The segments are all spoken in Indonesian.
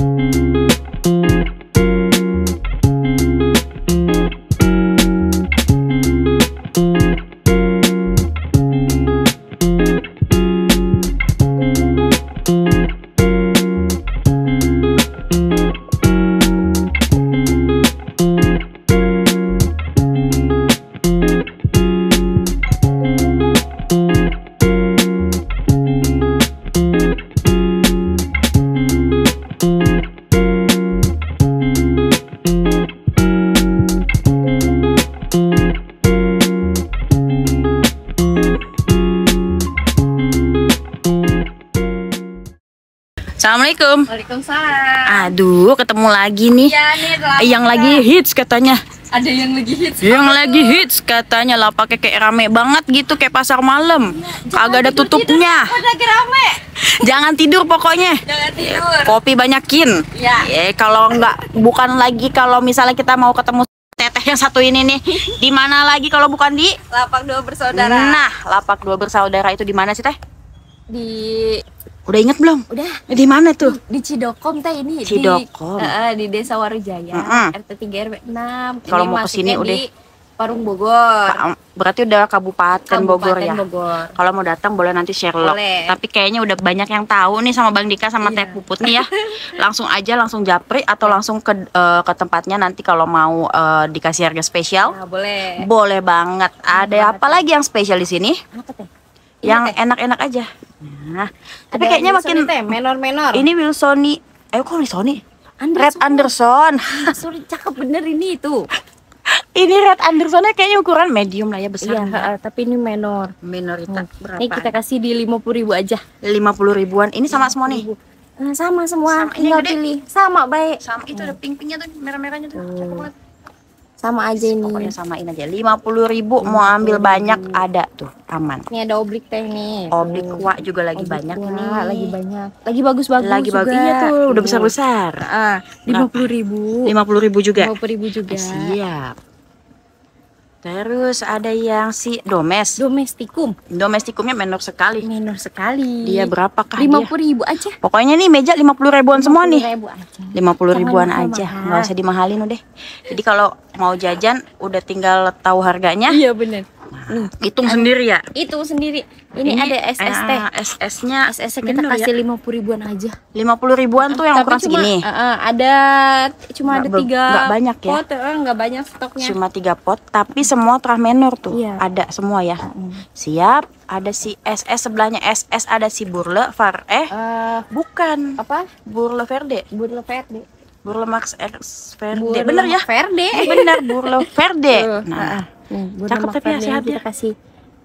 Música Assalamualaikum. Waalaikumsalam. Aduh, ketemu lagi nih. Iya nih lama Yang lagi hits katanya. ada yang lagi hits. Yang lagi hits katanya lah pakai kayak rame banget gitu kayak pasar malam. Kagak ada tutupnya. Pas lagi rame. Jangan tidur pokoknya. Jangan tidur. Kopi banyakin. Ya. Eh kalau nggak bukan lagi kalau misalnya kita mau ketemu teteh yang satu ini nih. Di mana lagi kalau bukan di Lapak dua bersaudara. Nah, lapak dua bersaudara itu di mana sih teh? Di Udah inget belum? udah Di mana tuh? di Cidokom teh ini Cidokom. di, eh, di Desa Warujaya Mm-mm. RT 3 RW 6 Kalau mau ke sini udah. di Parung Bogor Ka- Berarti udah Kabupaten, Bogor ya. Bogor. Kalau mau datang boleh nanti share. Boleh. Tapi kayaknya udah banyak yang tahu nih sama Bang Dika sama Teh Iya. Puput nih ya. langsung aja langsung japri atau langsung ke eh, ke tempatnya nanti kalau mau eh, dikasih harga spesial. Nah, boleh Boleh banget. Ada apa lagi yang spesial di sini? apa teh yang enak-enak aja. Nah, tapi Ada kayaknya Wilson makin teh menor-menor ini Wilsoni. Eh kok Wilsoni? Red Anderson. Anderson. Sorry, cakep bener ini itu. ini Red Andersonnya kayaknya ukuran medium lah ya besar. Iya, heeh, tapi ini menor. Minoritas berapa? Ini kita kasih di 50.000 ribu aja. 50 ribuan. Ini sama semua nih. Nah, sama semua, Sama, ini tinggal gede. pilih. Sama baik. Sama itu ada pink-pinknya tuh, merah-merahnya tuh. Cakep banget. Sama aja ini. Pokoknya samain aja. 50 ribu mau ambil banyak ada tuh, aman. Ini ada oblik teh nih. Oblik kuah juga lagi Oblik banyak kuah, ini. Lagi banyak. Lagi bagus-bagus Lagi juga. bagus iya tuh, udah besar-besar. Ah, lima puluh ribu. 50 ribu juga. Lima puluh ribu juga. Eh, siap. Terus ada yang si Domes. Domestikum. Domestikumnya menor sekali. Minor sekali. Dia berapakah Lima dia? puluh ribu aja. Pokoknya nih meja 50 ribuan semua nih. ribu aja. 50 ribuan Jangan aja, nggak usah dimahalin udah. Jadi kalau mau jajan udah tinggal tahu harganya. Iya bener. Nih, Hitung sendiri ya. itu sendiri. Ini, ada SS teh. SS-nya SS kita kasih lima puluh ribuan aja. 50 ribuan tuh yang Tapi ukuran cuma, segini. eh, eh, ada cuma Nggak ada tiga nggak banyak ya? pot, eh, nggak banyak stoknya. Cuma tiga pot, tapi semua terah menor tuh. Iya. Ada semua ya. Siap. Ada si SS sebelahnya SS ada si Burle Far eh Eh, bukan apa? Burle Verde. Burle Verde. Burle Max Verde. Burle Bener ya? Verde. Bener Burle Verde. Nah, Nih, Cakep tapi ya, sehat kita ya. kasih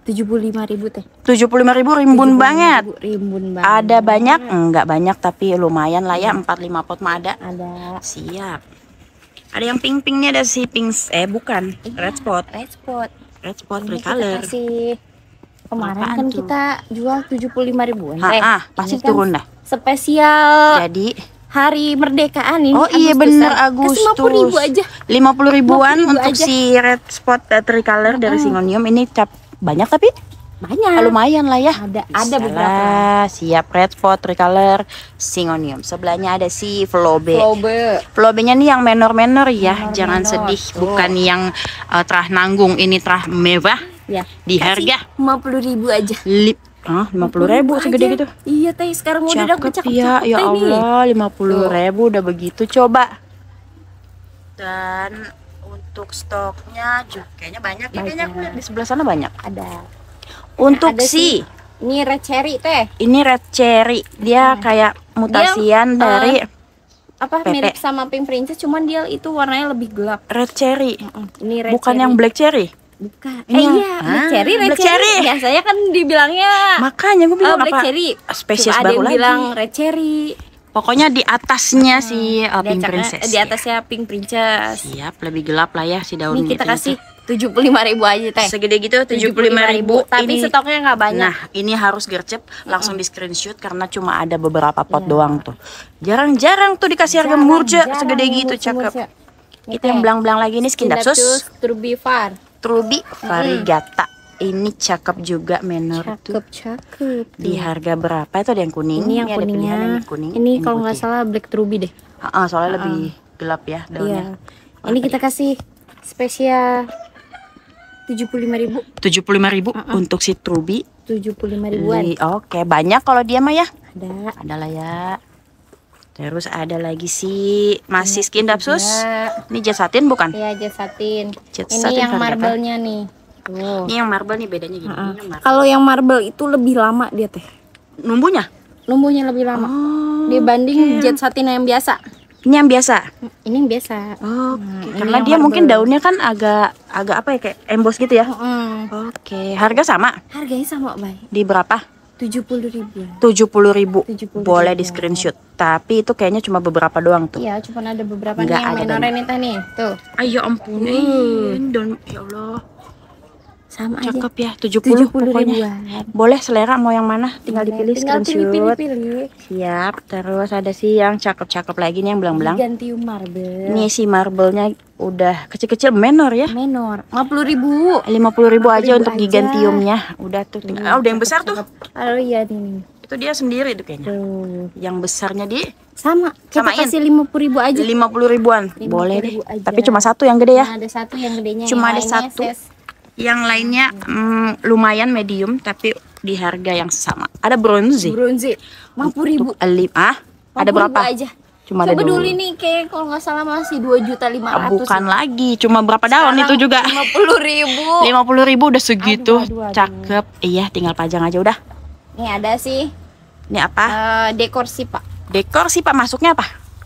tujuh puluh lima ribu teh. 75 ribu rimbun 75.000, banget. Rimbun banget. Ada banyak? Enggak banyak tapi lumayan lah ya. 4-5 pot mah ada. Ada Siap. Ada yang pink-pinknya ada si pink eh bukan red spot. red spot. Red spot Ini recolor. kasih kemarin Apaan kan tuh? kita jual tujuh puluh lima ribuan. Teh. ah, pasti Ini kan turun dah. Spesial Jadi hari merdekaan ini. Oh iya bener Agustus. Kasih 50 ribu aja. 50 ribuan 50.000 untuk aja. si red spot uh, tricolor dari Singonium ini cap banyak tapi Banyak. ah, lumayan lah ya. Ada ada Bisa beberapa. lah. Siap red spot tricolor Singonium. Sebelahnya ada si Flobe. Flobe. Flobenya nih yang menor-menor ya, Menor-menor. jangan sedih. Tuh. Bukan yang uh, terah nanggung, ini terah mewah. Ya. Di harga lima puluh ribu aja. lip, ah, 50 ribu segede aja. gitu. Iya teh sekarang udah Cakep cakep ya, ya Allah, 50 Tuh. ribu udah begitu coba. Dan untuk stoknya juga kayaknya banyak, ya, kayaknya aku lihat di sebelah sana banyak. Ada. Untuk Ada si Ini red cherry teh. ini red cherry, dia kayak mutasian eh, dari Apa Pepe. mirip sama pink princess cuman dia itu warnanya lebih gelap. red cherry, Ini red bukan cherry. yang black cherry. Bukan. Eh iya, black Ah, cherry, red black cherry. cherry. Biasanya kan dibilangnya Makanya gue oh, bilang black apa cherry. spesies Cuma ada baru yang lagi. bilang red cherry. Pokoknya di atasnya si uh, Di pink princess. Di atasnya pink princess. Siap, lebih gelap lah ya si daun Ini kita kasih tujuh puluh lima ribu aja teh. segede gitu 75.000 ribu Tapi ini stoknya nggak banyak. Nah, ini harus gercep langsung di screenshot karena cuma ada beberapa pot doang tuh. Jarang-jarang tuh dikasih harga Jarang, jarang segede gitu cakep. Itu yang belang-belang lagi ini skin dapsus, Trubifar. Truby, Varigata. Ini cakep juga menor tuh. Cakep, cakep. Di harga berapa itu ada yang kuning? Ini yang ada pilihan kuningnya. yang kuning. Ini kalau nggak salah black ruby deh. Ah, ah, soalnya lebih gelap ya Iya. daunnya. Ini kita kasih spesial 75.000 75.000 untuk si Truby. 75 ribuan. Li- Oke, banyak kalau dia mah ya. Ada. Ada lah ya. Terus ada lagi si masih skin dapsus. Ini jet satin bukan? ya jet satin. Jet Ini satin yang marble-nya nih. Tuh. Ini yang marble nih bedanya gini. Marble. Kalau yang marble itu lebih lama dia teh. Numbunya? Numbuhnya lebih lama. Oh, Dibanding jet satin yang biasa. ini yang biasa. Ini yang biasa. Oke, ini karena yang dia mungkin marble. daunnya kan agak agak apa ya kayak emboss gitu ya. Mm. Oke, harga sama Harganya sama, Bay. di berapa? 70 ribuan. 70.000 ribu 70.000. Boleh di screenshot. Tapi itu kayaknya cuma beberapa doang tuh. Iya, cuma ada beberapa Nggak nih yang ada nih. Tuh, Ayo ampunin. Dan ya Allah, sama aja. cakep ya 70, 70 pokoknya. ribuan. Boleh selera mau yang mana? Tinggal dipilih Tinggal screenshot. pilih-pilih-pilih. Siap. Terus ada sih yang cakep-cakep lagi nih yang belang-belang. Gigantium marble. Ini si marble-nya udah kecil-kecil menor ya. menor. 50 ribu. 50.000 ribu aja 50.000 untuk aja. gigantiumnya. Udah tuh tinggal. Ah, udah yang besar tuh. Oh iya nih. Itu dia sendiri tuh kayaknya. Tuh. Yang besarnya di Sama. Kita Samain. kasih 50 ribu aja. 50 ribuan. 50.000 Boleh deh. aja. Tapi cuma satu yang gede ya. Nah, ada satu yang gedenya. Cuma yang ada satu. ses- Yang lainnya mm, lumayan medium tapi di harga yang sama. Ada bronze. Bronze. 50 ribu. Elim ah. Ada 50.000 berapa? aja. Cuma Coba ada dulu dua. nih kayak kalau nggak salah masih 2 juta 500 Ah, Bukan lagi, cuma berapa daun itu juga? 50 ribu. 50 ribu udah segitu. Aduh, aduh, aduh. Cakep. Iya, tinggal pajang aja udah. Nih ada sih Ini apa? eh, dekor sih pak. Dekor sih Pak masuknya apa?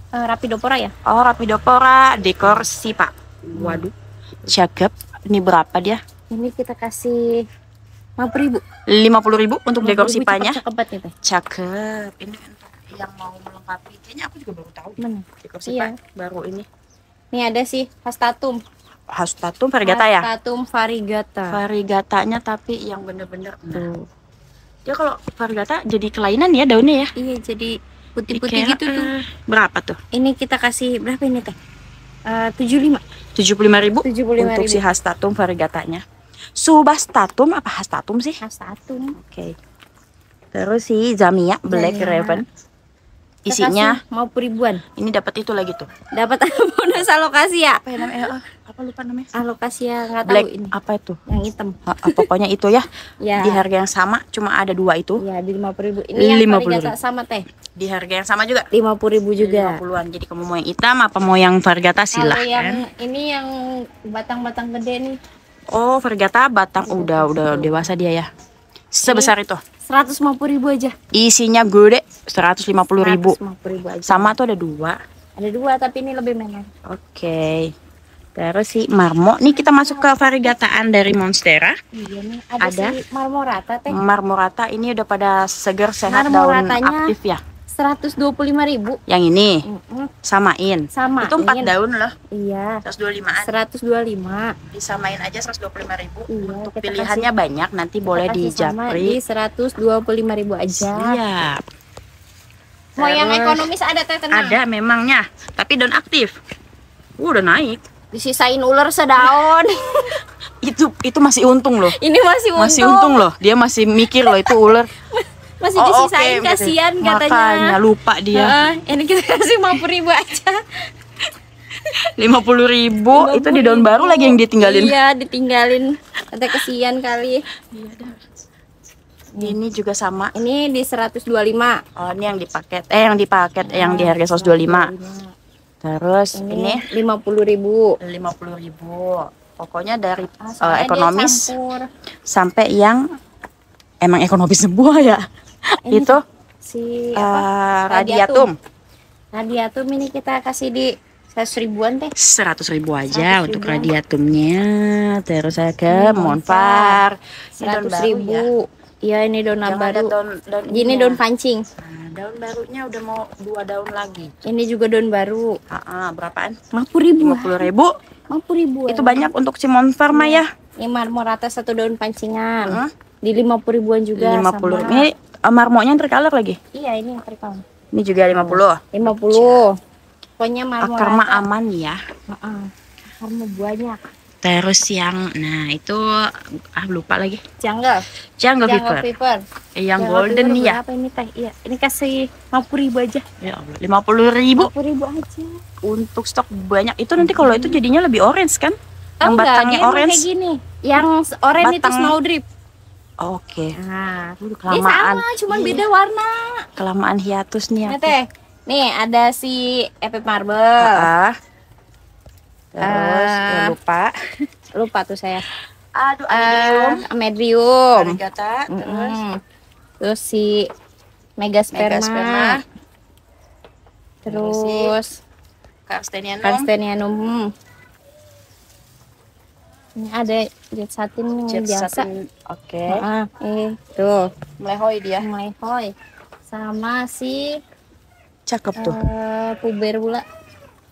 Eh, Rapidopora ya. Oh, Rapidopora dekor sih Pak. Waduh. Cakep. Ini berapa dia? Ini kita kasih 50 ribu. 50 ribu untuk dekor 50.000 sipanya. Cakep nih teh. Cakep. Ini untuk yang mau melengkapi. Kayaknya aku juga baru tahu. Mana? Dekor sipa Iya. baru ini. Nih ada sih hastatum. Hastatum varigata ya? Hastatum variegata. Varigatanya tapi yang bener-bener. Tuh. Dia kalau varigata jadi kelainan ya daunnya ya? Iya jadi putih-putih gitu tuh. eh, Berapa tuh? Ini kita kasih berapa ini teh? Eh, 75. 75 ribu 75.000. untuk si hastatum variegatanya. Subastatum apa hastatum sih? Hastatum. Oke. Terus si Zamia Black Zamia. Raven. Isinya kasih mau ribuan. ini dapat itu lagi tuh. Dapat bonus alokasi ya? Apa ya namanya? apa lupa namanya? Alokasi ya nggak tahu Black ini. apa itu? Yang hitam. Ha, ha, pokoknya itu ya. Ya. Di harga yang sama cuma ada dua itu. Ya di 50 ribu. Ini yang 50.000. variegata sama teh. Di harga yang sama juga. 50 ribu juga. 50-an. Jadi kamu mau yang hitam apa mau yang varigata Kalau silahkan. yang ini yang batang-batang gede nih Oh, varigata batang udah udah dewasa dia ya. Sebesar itu. 150 ribu aja. Isinya gede 150 ribu. 150 ribu aja. Sama tuh ada dua. Ada dua tapi ini lebih menor. Oke. Terus si marmo. Nih kita masuk ke variegataan dari Monstera. Iya nih ada, Ada. si marmorata teh. Marmorata ini udah pada seger sehat daun aktif ya. 125 ribu. Yang ini Mm-mm. samain. Sama. Itu 4 daun loh. Iya. 125-an. 125. Disamain aja 125 ribu. Iya, Untuk pilihannya banyak nanti boleh kasih sama dijapri. Di 125 ribu aja. Siap. Mau yang ekonomis ada teh tenang. Ada memangnya, tapi daun aktif. Uh, udah naik. Disisain ular sedaun. Itu itu masih untung loh. ini masih untung. Masih untung loh. Dia masih mikir loh itu ular. Masih Oh, disisain oke, kasihan katanya. Makanya lupa dia. Heeh, ini kita kasih 50 ribu aja. lima puluh ribu itu di daun 50.000. baru lagi yang ditinggalin. Iya, ditinggalin. Kata kasihan kali. Ini juga sama. Ini di 125. Oh, ini yang di paket. Eh, yang di paket yang di harga 125. Terus ini Ini 50 ribu. lima puluh ribu. Pokoknya dari Ah, eh, dia ekonomis sampai yang emang ekonomis semua ya. Ini itu si apa? radiatum Radiatum ini kita kasih di 100 ribuan teh. seratus ribu aja 100.000. untuk radiatumnya. Terus saya ke Monfar. 100 baru ribu. ya. Iya, ini daun baru. daun, daun Ini ininya. daun pancing. Nah, daun barunya udah mau dua daun lagi. Ini juga daun baru. Ah, berapaan? 50 ribu. Lima puluh ribu. 50 ribu. Itu banyak untuk si Monfar mah ya. Ini marmorata satu daun pancingan. Hah? Di 50 ribuan juga. Lima puluh. Ini eh, marmoknya tricolor lagi. Iya, ini yang terkam. Ini juga lima puluh. 50. Pokoknya marmorata. Akar mah aman ya. Heeh. Akar mah banyak. Terus yang nah itu ah lupa lagi. Jungle. Jungle, Jungle. Fever. Eh, Yang Jungle golden nih ya. Berapa ini teh? Iya, ini kasih 50 ribu aja. Ya Allah, 50 ribu 50 ribu aja. untuk stok banyak. Itu nanti kalau itu jadinya lebih orange kan? Yang Oh, enggak, batangnya emang orange. kayak gini. Yang orange itu Batang- snowdrip. Oke. Nah, Aduh, Ini kelamaan. sama, cuman Iya. beda warna. Kelamaan hiatus nih aku. teh. Nih ada si Epic Marble. Ah. Terus Ah. ya lupa. Lupa tuh saya. Aduh, Ah, Medium. Arigata, terus Mm-mm. Terus si Mega Sperma. Mega Sperma. Terus si Terus Carstenianum. Ini ada jet satin yang Jet biasa. satin. Oke. Ah, eh, tuh. Melehoy dia. Melehoy. Sama si Cakep tuh. eh puberula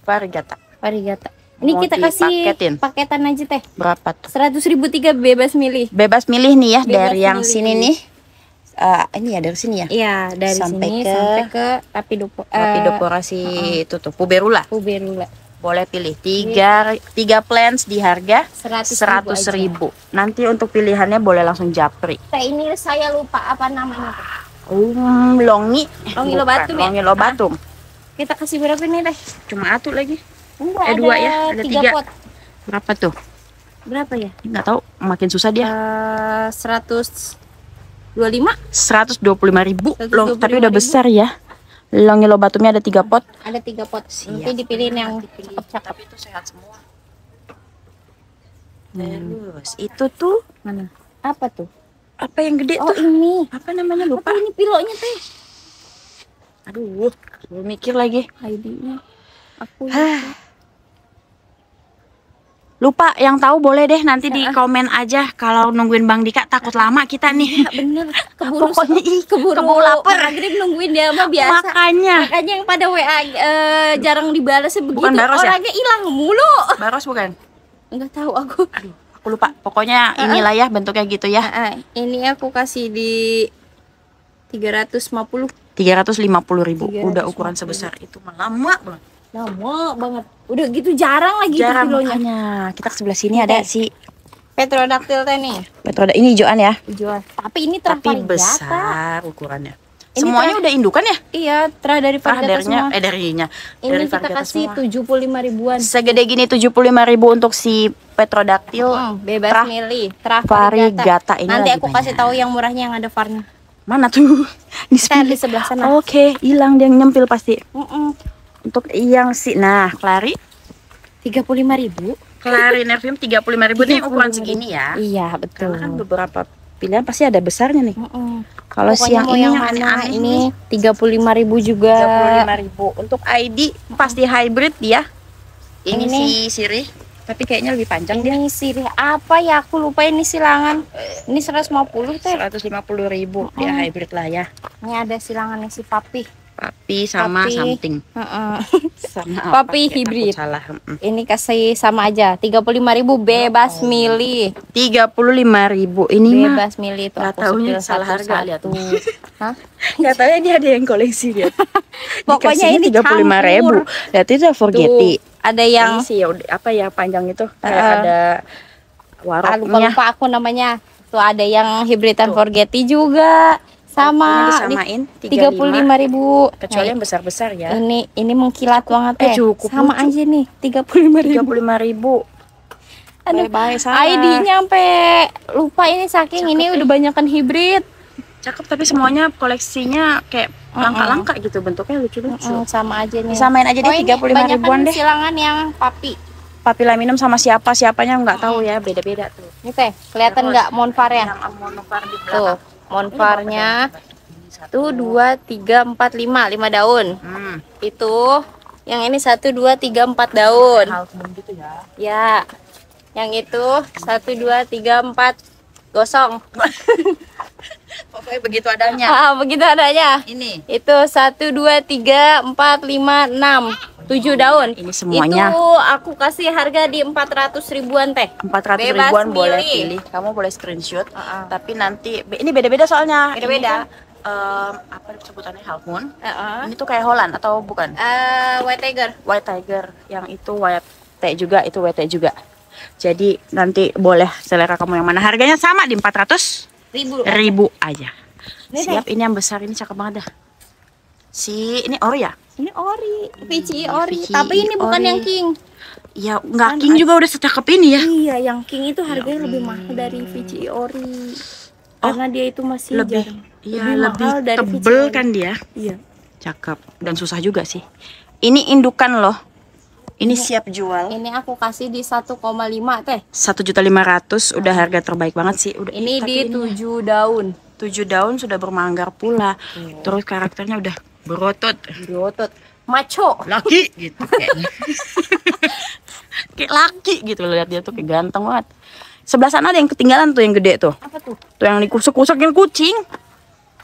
Varigata. varigata. Ini Mau kita kasih dipaketin? paketan aja teh. Berapa tuh? Seratus ribu tiga bebas milih. Bebas milih nih ya Bebas dari yang milih. sini nih. Eh, ini ya dari sini ya. Iya dari Sampai sini ke- sampai ke rapidopo, eh, Rapidoporasi itu tuh puberula. puberula. Boleh pilih tiga tiga plans di harga Seratus, seratus ribu. ribu. Nanti untuk pilihannya boleh langsung japri. Teh ini saya lupa apa namanya. Um, longi. Longi Bukan, Lobatum ya? Longi Lobatum. Kita kasih berapa nih teh? Cuma atu lagi. Enggak Eh, ada dua ya, ada tiga, tiga. pot. Berapa tuh? Berapa ya? Nggak tahu. Makin susah dia. Eh, Seratus dua lima. 125 ribu. 125.000. Long, tapi udah besar ya. Longi Lobatumnya ada tiga pot. Ada tiga pot. Siap. Nanti dipilihin yang cakep-cakep. Itu sehat semua. Hmm. Terus itu tuh Mana? Apa tuh? apa yang gede Oh tuh? ini. Apa namanya lupa? Apa ini piloknya teh? Aduh, belum mikir lagi. ID-nya. Aku. Lupa, yang tahu boleh deh nanti di komen aja kalau nungguin Bang Dika takut lama kita nih. Nggak bener keburu Pokoknya ih, keburu, keburu lapar. maghrib nungguin dia mah biasa Makanya. makanya yang pada WA eh, jarang dibalasnya begitu Bukan Baros ya? orangnya hilang mulu Baros bukan? nggak tahu aku Aduh, aku lupa. Pokoknya inilah ya bentuknya gitu ya. Ini aku kasih di 350 350 ribu. 350. Udah ukuran sebesar itu lama banget. Lama banget udah gitu jarang lagi Jarang kilonya makanya. Kita ke sebelah sini ada si petrodaktil teh nih Petroda. Ini hijauan ya. jual tapi ini Tapi besar ukurannya. Ini Semuanya udah indukan ya? iya terah dari Ah, varigata darinya, semua eh darinya. ini dari kita varigata kasih semua. 75 ribuan Segede gini 75 ribu untuk si Petrodaktil. Hmm, bebas Trah- milih terah varigata. Ini nanti aku kasih banyak. tahu yang murahnya yang ada varnya Mana tuh? Di di sebelah sana. Oke, hilang dia nyempil pasti. Mm-mm. Untuk yang si nah, Clary, 35 ribu. Clary Nervium 35 ribu ini ukuran 35.000. segini ya. Iya betul. Karena kan beberapa pilihan pasti ada besarnya nih. Mm-mm. Kalau si Pokoknya yang mau ini yang mana ini nih, 35 ribu juga. 35 ribu. Untuk ID pasti hybrid dia. Ini, Ini. si Siri, tapi kayaknya lebih panjang dia. Ini sirih apa ya aku lupa ini silangan. Ini 150 teh. 150 ribu dia Mm. hybrid lah ya. Ini ada silangannya si papi. Papi sama Papi. something. Heeh. Sama apa? Papi hybrid. takut Salah. Ini kasih sama aja 35 ribu bebas milih. 35 ribu. Ini mah Bebas milih tuh. nggak aku taunya sepil salah harga, lihat. satu-satu. Hah? nggak tahu dia ada yang koleksi dia. Pokoknya ini tiga puluh lima ribu. Lihat itu Forgetti. Tuh, ada yang Yang sih ya apa ya panjang itu kayak Heeh. ada ah, lupa waroknya. lupa aku namanya. Tuh ada yang hybridan forgetti juga sama disamain tiga puluh lima ribu. kecuali Nah, yang besar besar ya. ini ini mengkilat banget Eh, cukup sama lucu. aja nih tiga puluh lima Tiga ribu. puluh lima ribu. Aduh, Bye bye. ID-nya sampai lupa ini saking ini udah banyakan hybrid. Cakep tapi semuanya koleksinya kayak langka-langka gitu bentuknya lucu-lucu. Mm, sama aja nih. Disamain aja Oh, deh ini 35 banyakan ribuan deh. silangan yang papi. Papilaminum sama siapa siapanya nggak tahu ya beda-beda tuh. Ini teh, kelihatan nggak monfarnya? Yang amonopar di Tuh, belakang. Monfarnya satu. dua tiga empat lima lima daun. Hmm. Itu yang ini satu dua tiga empat daun. Gitu ya. Ya, yang itu satu dua tiga empat gosong. Pokoknya begitu adanya. Ah, begitu adanya. Ini. Itu satu dua tiga empat lima enam tujuh daun. Ini semuanya Itu aku kasih harga di empat ratus ribuan teh. 400 Bebas ribuan boleh pilih. Kamu boleh screenshot. Uh-uh. Tapi nanti ini beda-beda soalnya. Beda-beda. Ini kan, apa sebutannya half moon? Heeh. Ini tuh kayak Holland atau bukan? Eh, white tiger. White tiger. Yang itu white juga, itu WT juga. Jadi nanti boleh selera kamu yang mana. Harganya sama di 400 Ribu. ribu aja. Ini Siap, ini yang besar ini cakep banget dah. Si ini ori ya? Ini ori, VCI ori. VCI Tapi ini bukan ori. yang king. Ya nggak king juga udah secakep ini ya. Iya, yang king itu harganya lebih mahal dari VCI ori. Karena dia itu masih Lebih jarang. iya Lebih lebih, dari tebel ori. kan dia. Iya. Cakep dan susah juga sih. Ini indukan loh. Ini siap jual. Ini aku kasih di 1,5 teh. Satu juta lima ratus udah harga terbaik banget sih. Udah Ini tapi di 7 daun. tujuh daun sudah bermanggar pula. Terus karakternya udah berotot. Diotot. Maco. Laki gitu kayaknya. kayak laki gitu loh lihat dia tuh kayak ganteng banget. Sebelah sana ada yang ketinggalan tuh yang gede tuh. Apa tuh? Tuh yang dikusuk-kusukin kucing.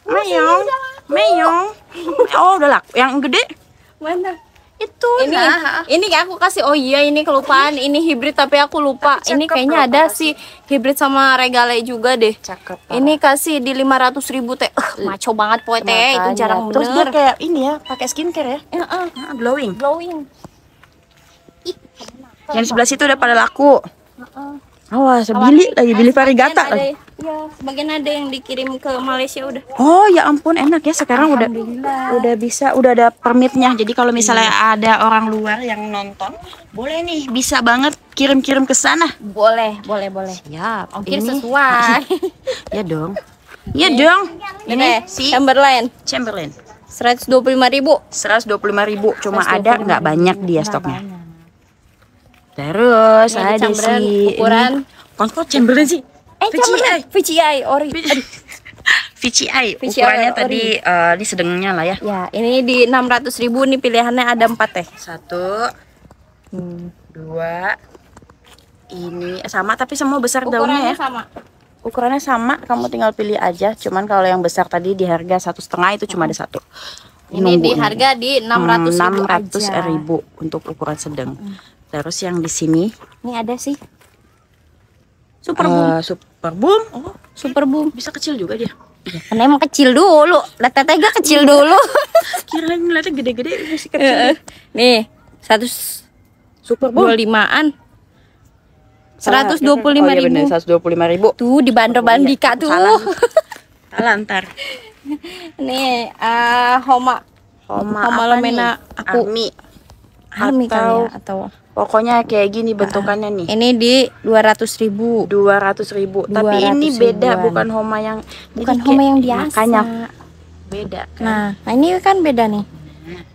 Meong. Meong. Oh, udah laku. Yang gede Mana? Itu Ini nah. ini kayak aku kasih oh iya ini kelupaan ini hibrid tapi aku lupa. Tapi Ini kayaknya ada sih hibrid sama regale juga deh. Cakep. Ini kasih di 500 ribu teh. Uh, maco banget poe teh. Itu jarang Terus dia bener. kayak ini ya, pakai skincare ya. Heeh. Nah, glowing. glowing. Ih, Yang sebelah situ udah pada laku. Heeh. Awas, bili lagi, bili Eh, sebagian varigata lagi. Iya, sebagian ada yang dikirim ke Malaysia udah. Oh ya ampun enak ya sekarang udah udah bisa udah ada permitnya. Jadi kalau misalnya ada orang luar yang nonton, boleh nih bisa banget kirim-kirim ke sana. Boleh, boleh, boleh. Siap. Ongkir Ini- sesuai. Ya dong. Ya dong. Ini Ini si Chamberlain Chamberlain. 125 ribu. 125.000 cuma 125.000. ada nggak banyak dia stoknya. Terus Ini ada ada si ukuran. Ini, kok Chamberlain sih? Eh, Chamberlain. VCI ori. Aduh. VCI VCI ukurannya ori. tadi eh, di sedangnya lah ya. Ya, ini di 600 ribu nih pilihannya ada empat teh. Satu, dua, ini sama tapi semua besar daunnya Ukurannya ya. sama. Ukurannya sama, kamu tinggal pilih aja. Cuman kalau yang besar tadi di harga satu setengah itu cuma ada satu. Ini Nunggu di harga di 600 ribu Hmm, 600 aja. ribu untuk ukuran sedang. Terus yang di sini Ini ada sih. Super boom. super boom. Oh, Super boom. bisa kecil juga dia. Karena emang kecil dulu. Lihat teteh gak kecil dulu. Kirain ngeliatnya gede-gede masih kecil. nih, 125 super boom. an Salah, 125 oh, iya ribu. bener, 125 ribu. Tuh di bandar bandika tuh. Salah. Salah ntar. Nih, eh Homa Homa, Homa apa Lemena nih? aku. Army. Army kali Atau- ya atau Pokoknya kayak gini bentukannya nih. ini di 200 ribu. dua ratus ribu tapi 200 ini beda ribuan. bukan homa yang Bukan jadi Homa yang biasa. makanya beda kan Nah, nah ini kan beda nih.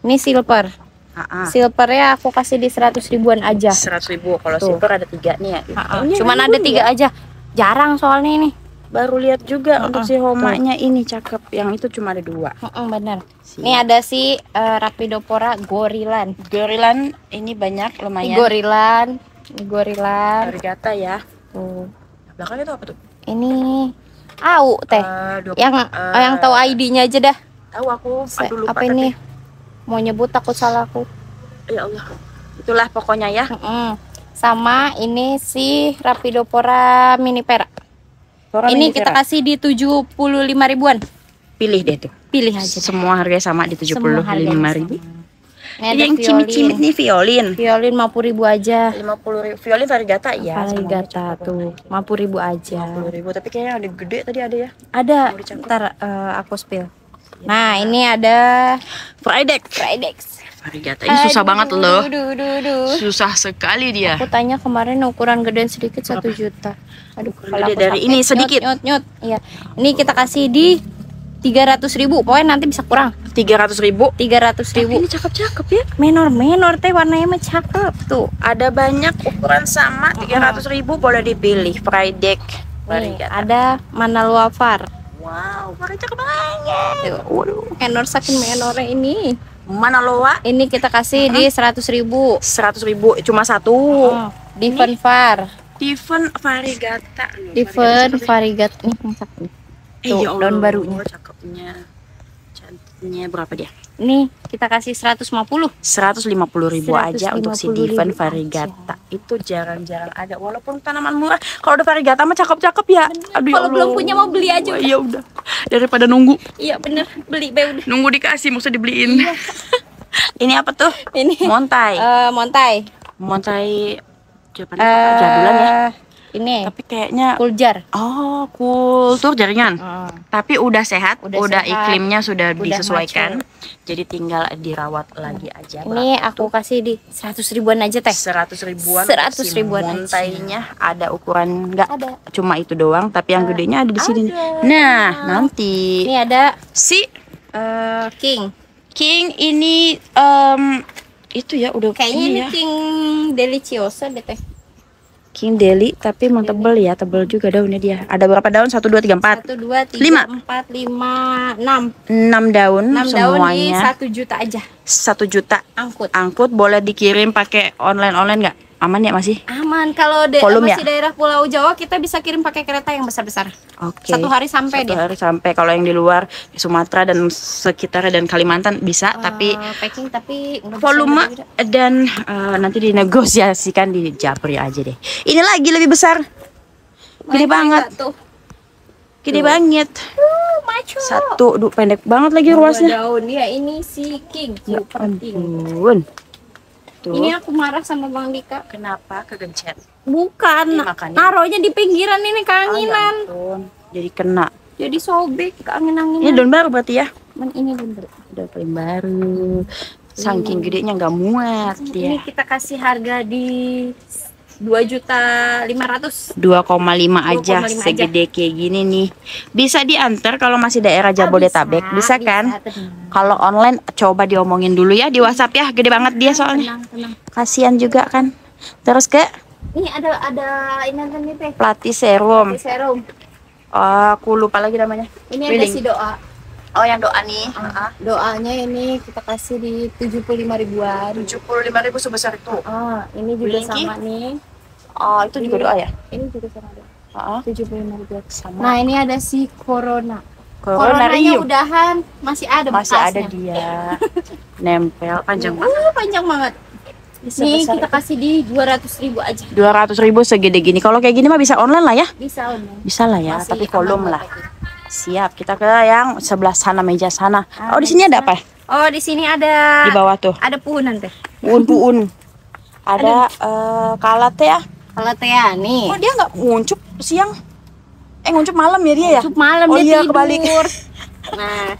Ini silver. Ah, Silvernya aku kasih di 100 ribuan aja. seratus ribu kalau Tuh. silver ada tiga nih ya ah. Ini Cuman ribu ada tiga ya. aja. Jarang soalnya ini. Baru lihat juga untuk Ah, si homanya ini cakep yang itu cuma ada dua Heeh, bener. Si- Ini ada si eh, Rapidopora Gorilan. gorilan ini banyak Ini lumayan Gorilan. Ini Gorilan. Varigata ya Tuh. belakangnya itu apa tuh Ini au teh. Eh, dua- yang eh, yang tahu ID-nya aja dah. tahu aku Se- aduh lupa apa ini? Mau nyebut takut salah aku. ya Allah itulah pokoknya ya Mm-mm. Sama ini si Rapidopora Mini Orang ini kita kasih di 75 ribuan. pilih deh tuh Pilih aja. semua harganya sama di tujuh puluh lima ribu Ini yang cimit-cimit violin. nih violin Violin 50 ribu aja. lima puluh ribu violin varigata ya Varigata tuh 50 ribu aja. puluh ribu tapi kayaknya ada gede tadi ada ya Ada. Ntar eh, aku spill. Nah ini ada Fridex Fridex. Varigata ini susah Aduh, banget loh Duh, duh, duh. susah sekali dia Aku tanya kemarin ukuran gedean sedikit satu juta. Aduh, kalau dari ini, nyut, sedikit. Nyut, nyut, Iya. Ini kita kasih di 300 ribu. Pokoknya nanti bisa kurang. tiga ratus ribu 300 ribu. ini cakep cakep ya Menor, menor teh warnanya mah cakep tuh. ada banyak ukuran sama tiga ratus ribu boleh dipilih Fridex Nih, ada Manaluafar. wow varigata cakep banget Tuh. waduh Menor saking menornya ini. Mana loa Ini kita kasih di 100 ribu. seratus ribu cuma satu Oh, Diven Far. Diven varigata Diven Varigat nih yang cakep. eh, Tuh, ya Allah, daun barunya. cakepnya cantiknya berapa dia Nih, kita kasih 150. 150.000 ribu aja untuk si 150.000 Diven aja. varigata itu jarang-jarang ada walaupun tanaman murah kalau udah varigata mah cakep-cakep ya aduh ya Kalau belum Allah. punya mau beli aja Wah, ya udah daripada nunggu Iya bener, beli be udah. nunggu dikasih mesti dibeliin ini apa tuh Ini montai eh montai. montai Jawabannya apa? jadulan ya. Ini Tapi kayaknya kuljar. oh kultur jaringan. Oh. Tapi udah sehat, Udah udah, sehat. iklimnya sudah Udah disesuaikan. Jadi tinggal dirawat lagi aja. Ini aku kasih di 100 ribuan aja teh. seratus ribuan. 100 si ribuan aja. Montainya ada ukuran enggak Ada. cuma itu doang, tapi yang gedenya ada di sini. Ada. Nah, nanti Ini ada si eh, king. King ini em, itu ya udah Kayaknya ini ya. king deliciosa deh teh. King Deli tapi emang tebel ya, tebel juga daunnya dia. Ada berapa daun? 1 2 3 4. Satu, dua, tiga, Lima. empat, lima, enam. 6 daun Enam daun di semuanya. satu juta aja. 1 juta. Angkut. Angkut boleh dikirim pakai online-online nggak? Aman ya masih? Aman kalau de- Volume masih daerah Pulau Jawa kita bisa kirim pakai kereta yang besar-besar. Oke. Satu hari sampai Satu dia. hari sampai kalau yang di luar di Sumatera dan sekitarnya dan Kalimantan bisa tapi Eh, packing tapi volume dan eh, nanti dinegosiasikan di Japri aja deh. Ini lagi lebih besar. Gede banget. tuh. Gede banget. Uh, maco. Satu, duh, pendek banget lagi Dua ruasnya. daun ya ini si king. Ya king. ampun. Tuh. Ini aku marah sama Bang Dika. kenapa kegencet? Bukan, Ini naruhnya di pinggiran ini Oh, ya keanginan. Jadi kena. Jadi sobek keangin-anginan. Ini daun baru berarti ya? Men, ini bener. Udah paling baru. Saking gedenya nggak muat Ini dia. kita kasih harga di dua juta lima ratus. 2,5 aja 2,5 aja. segede kayak gini nih. Bisa diantar kalau masih daerah Jabodetabek, bisa, kan? Kalau online coba diomongin dulu ya di WhatsApp ya, gede banget dia soalnya. Tenang, tenang. Kasihan juga kan. Terus ke Ini ada ada ini ada nih teh. pelatih serum. Di serum. Oh, aku lupa lagi namanya. Ini ada si doa. Oh, yang doa nih. Doanya ini kita kasih di tujuh puluh lima ribuan. Tujuh puluh lima ribu sebesar itu. Ah, ini juga Willing, sama nih. Oh, itu juga doa ya? Ini juga sama doa. Heeh. Tujuh puluh lima ribuan. Sama. Nah, ini ada si corona. Corona Coronanya Rio. udahan, masih ada Masih ada bekasnya. dia. Nempel panjang banget. Uh, panjang banget. Nih Sebesar kita kasih di dua ratus ribu aja. dua ratus ribu segede gini. Kalau kayak gini mah bisa online lah ya. Bisa online. Bisa lah ya, Masih tapi buat lah. Siap, kita ke yang sebelah sana meja sana. Ah, Oh, di sini ada apa? Oh, di sini ada Di bawah tuh. ada puhunan teh. Puun-puun. Ada eh kalate ya. Kalau teh nih. Oh, dia nggak nguncup siang. Eh, nguncup malam ya dia ya? Cukup malam Oh dia iya, tidur. kebalik. Nah,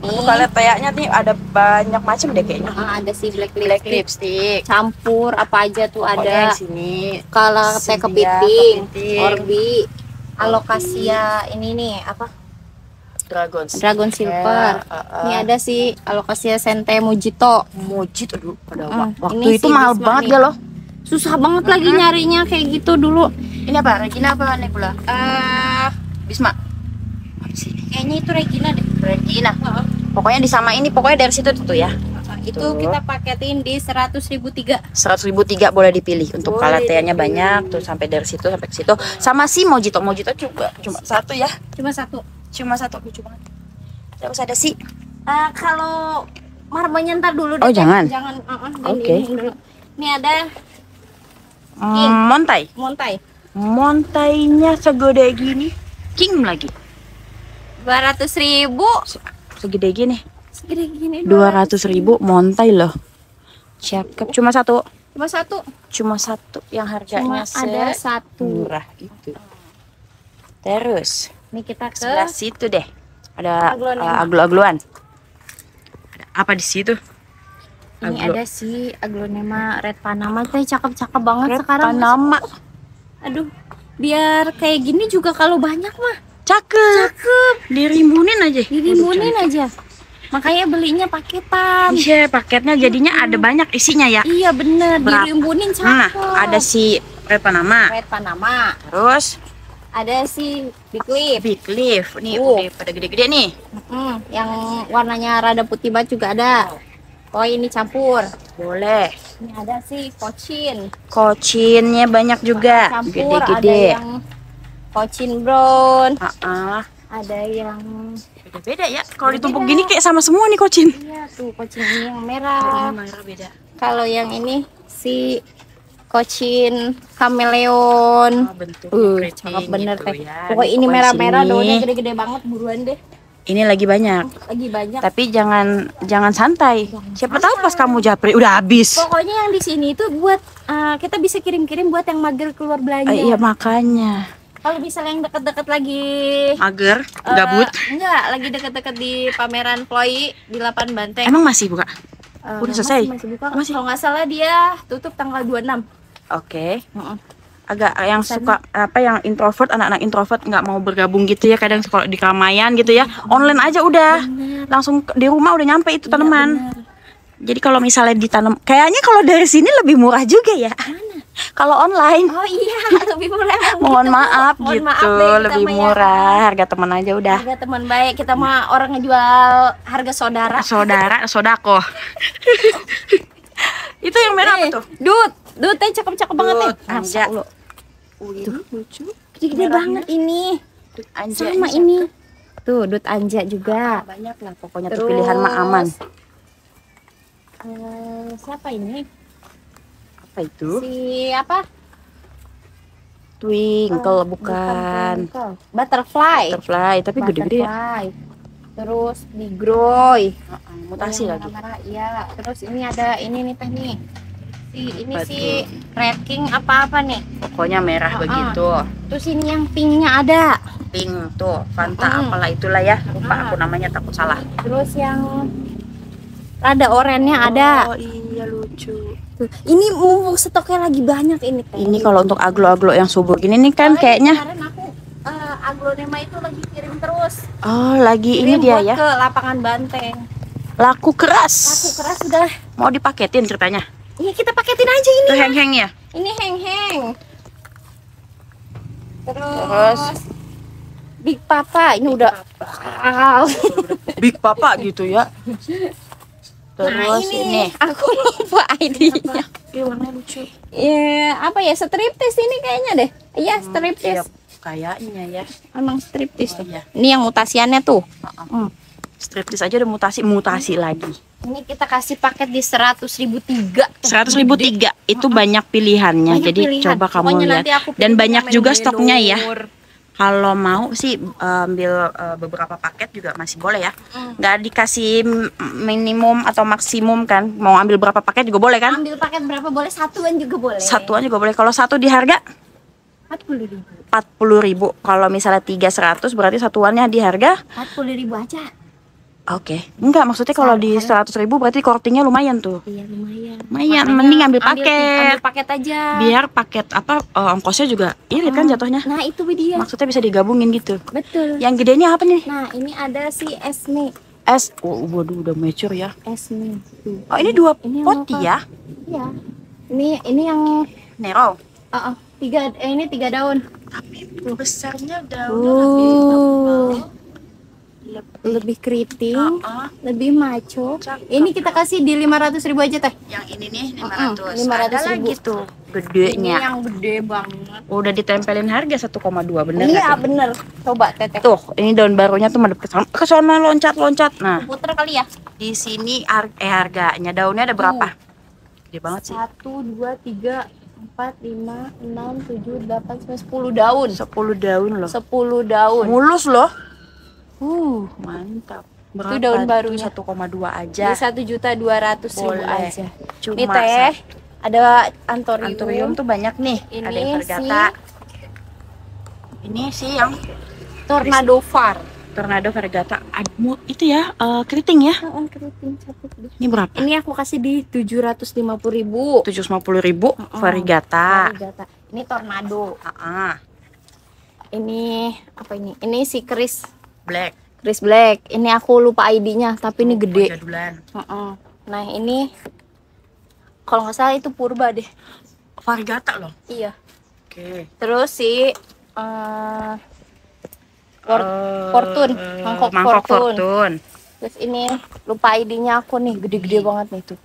Tuh kalateanya nih ada banyak macam deh kayaknya. ah, ada si black Black lipstick. lipstick. Campur apa aja tuh ada. yang sini. Kalau teh kepiting, kepiting. orbi, alokasia ini nih apa? Dragon. Dragon silver. Uh, uh. Ini ada si alokasia sente mojito. Mojit aduh pada Hmm, wa- waktu ini itu si mahal banget nih. ya loh. Susah banget lagi nyarinya kayak gitu dulu. Ini apa? Regina apa Nebula? Eh, Bisma. Apa sih? kayaknya itu Regina deh. Regina. Pokoknya disama ini pokoknya dari situ tuh ya. Itu Tuh. kita paketin di seratus ribu tiga. Seratus ribu tiga boleh dipilih untuk kalateanya banyak tuh sampai dari situ sampai ke situ sama si mojito mojito juga cuma satu ya Cuma satu. cuma satu lucu banget terus ada si Eh, kalau marmonya ntar dulu deh. Oh, jangan? Jangan. uh, uh, Oke. dulu. Ini ada mm, montai. Montai. montainya segede gini. King lagi. Dua ratus ribu. segede gini. Segede gini. dua ratus ribu montai loh. Cakep. Cuma satu? Cuma satu. cuma satu yang harganya Cuma ada satu. murah itu. Terus Ini kita ke sebelah situ deh. Ada uh, aglo-agloan. Ada apa di situ ini Aglo- ada si aglonema red panama teh cakep-cakep banget Red sekarang. Panama. Aduh, biar kayak gini juga kalau banyak mah cakep cakep. dirimbunin aja Dirimunin aja. Makanya belinya paketan. iya paketnya jadinya ada banyak isinya ya Iya bener, Berapa? dirimbunin nah cakep. ada si Red Panama red panama, terus ada si big lip. Big Leaf nih Uh. udah pada gede-gede nih Hmm, yang warnanya rada putih banget juga ada. Oh ini campur. boleh Ini ada si kocin. kocinnya banyak juga Campur ada gede-gede yang kocin brown, Ah, ah. ada yang beda-beda ya kalau ditumpuk gini kayak sama semua nih kocin iya tuh kocin ini yang merah. merah beda Kalau yang ini si kocin kameleon. bentuk Uh, cakep bener teh. Pokoknya ini merah-merah daunnya gede-gede banget buruan deh. Ini lagi banyak. Lagi banyak. Tapi jangan jangan santai. Siapa tahu pas kamu japri udah habis. Pokoknya yang di sini itu buat uh, kita bisa kirim-kirim buat yang mager keluar belanja. Ah, iya makanya. Kalau misalnya yang deket-deket lagi Mager, eh, gabut. enggak, lagi deket-deket di pameran Ploy di Lapan Banteng. Emang masih buka? Eh, udah selesai? Masih, masih buka. Masih? Kalau nggak salah dia tutup tanggal 26. Oke. Heeh. Agak yang suka apa yang introvert, anak-anak introvert nggak mau bergabung gitu ya kadang kalau di keramaian gitu ya. Online aja udah. Langsung ke- di rumah udah nyampe itu tanaman. Jadi kalau misalnya ditanam, kayaknya kalau dari sini lebih murah juga ya. Kalau online, Oh iya, lebih murah. mohon gitu, maaf Mohon gitu, maaf deh, lebih ya. murah. Harga teman aja udah. Harga teman baik, kita mah orang ngejual harga saudara. Saudara, sodako. itu yang merah apa Eh, tuh? Dut, dut teh cakep-cakep banget Dut, nih. anja. Tuh, Tuh, lucu. gede banget ini. Anja Sama ini. Tuh, dut anja juga. banyak lah pokoknya tuh pilihan mah aman. Eh, siapa ini? Apa itu? Si apa? Twinkle Oh, bukan. twinkle. Butterfly. Butterfly, tapi gede-gede ya. Terus digroy. Heeh, Mutasi Yang lagi. Marah-marah, iya. Terus ini ada ini nih teh nih. Si ini Apa si Red King apa-apa nih. Pokoknya merah Ah, ah. begitu. Terus ini yang pinknya ada. Pink tuh, Fanta apalah itulah ya. Lupa Ah. aku namanya takut salah. Terus yang rada orennya ada. Oh iya lucu. Tuh, Ini mumpung stoknya lagi banyak ini teh. Ini kalau untuk aglo-aglo yang subur gini nih kan Soalnya kayaknya Kemarin aku eh, aglonema itu lagi kirim terus. oh lagi ini Kirim dia buat ya. Ke lapangan Banteng. Laku keras. Aku keras sudah. Mau dipaketin ceritanya. Ini kita paketin aja ini. Itu ya. Ini heng-heng. Terus, Terus? Big Papa ini udah Ah, Big Papa gitu ya. nah Terus ini. aku lupa ID-nya. Iya warnanya lucu. Ya, apa ya striptis ini kayaknya deh. Iya, striptis. Iya, kayaknya ya. Emang striptis tuh. Iya. Ini yang mutasiannya tuh. Heeh. Striptis aja udah mutasi, mutasi lagi. Ini kita kasih paket di seratus ribu tiga. Seratus ribu tiga itu banyak pilihannya. Banyak Jadi pilihan. coba kamu Pokoknya lihat. Dan banyak juga stoknya ya. Kalau mau sih ambil eh, beberapa paket juga masih boleh ya. Mm. Nggak dikasih minimum atau maksimum kan. Mau ambil berapa paket juga boleh kan? Ambil paket berapa boleh? Satuan juga boleh. Satuan juga boleh. Kalau satu di harga Empat puluh ribu. 40.000 ribu. Kalau misalnya tiga 100 berarti satuannya di harga Empat puluh ribu aja. Oke. Enggak, maksudnya kalau di 100.000 ribu berarti kortingnya lumayan tuh. Iya lumayan. Lumayan, Makanya mending ambil paket. Ambil paket aja. Biar paket apa eh, ongkosnya juga irit kan jatuhnya. Nah itu dia. Maksudnya bisa digabungin gitu. Betul. Yang gedenya apa nih? Nah ini ada si Esme. Es. Oh, waduh udah mature ya. Esme. Oh, ini dua Ini lokal. ya. Iya. Ini ini yang Nero. ah, ah, tiga eh, ini tiga daun. Tapi besarnya Oh. Lebih keriting, Ah, lebih maco. Cakep. Ini kita kasih di 500 ribu aja teh. yang ini nih Mm-mm, 500. 500 Ada ribu. lagi tuh Ini yang gede banget. Udah ditempelin harga 1,2 bener Iya bener. Coba teteh. Tuh, ini daun barunya tuh madep ke sana, loncat-loncat. Nah, Puter kali ya. di sini har- eh harganya daunnya ada berapa? Gede banget sih. Satu, dua, tiga, empat, lima, enam, tujuh, delapan, sembilan, sepuluh daun. 10 daun loh. Sepuluh daun. Mulus loh. Uh, mantap. Berapa daun tuh? barunya. 1,2 Di aja. satu juta dua ratus ribu aja. Cuma Ini teh ada antorium. Antorium tuh banyak nih. Ini ada yang vergata. Ini sih yang tornado far. tornado vergata. Ad- mu- itu ya eh, keriting ya. Oh, keriting. Ini berapa? Ini aku kasih di tujuh ratus lima puluh ribu. 750 ribu vergata. Varigata. Ini tornado. Ah, Ini apa ini? Ini si Chris black. Chris Black. Ini aku lupa ID-nya, tapi ini gede. Jadulan. Nah ini kalau nggak salah itu purba deh. Vergata loh. Iya. Oke. Terus si eh, Por- Eh, Fortune, mangkok mangkok Fortune. fortune. terus ini lupa ID-nya aku nih, gede-gede banget nih tuh.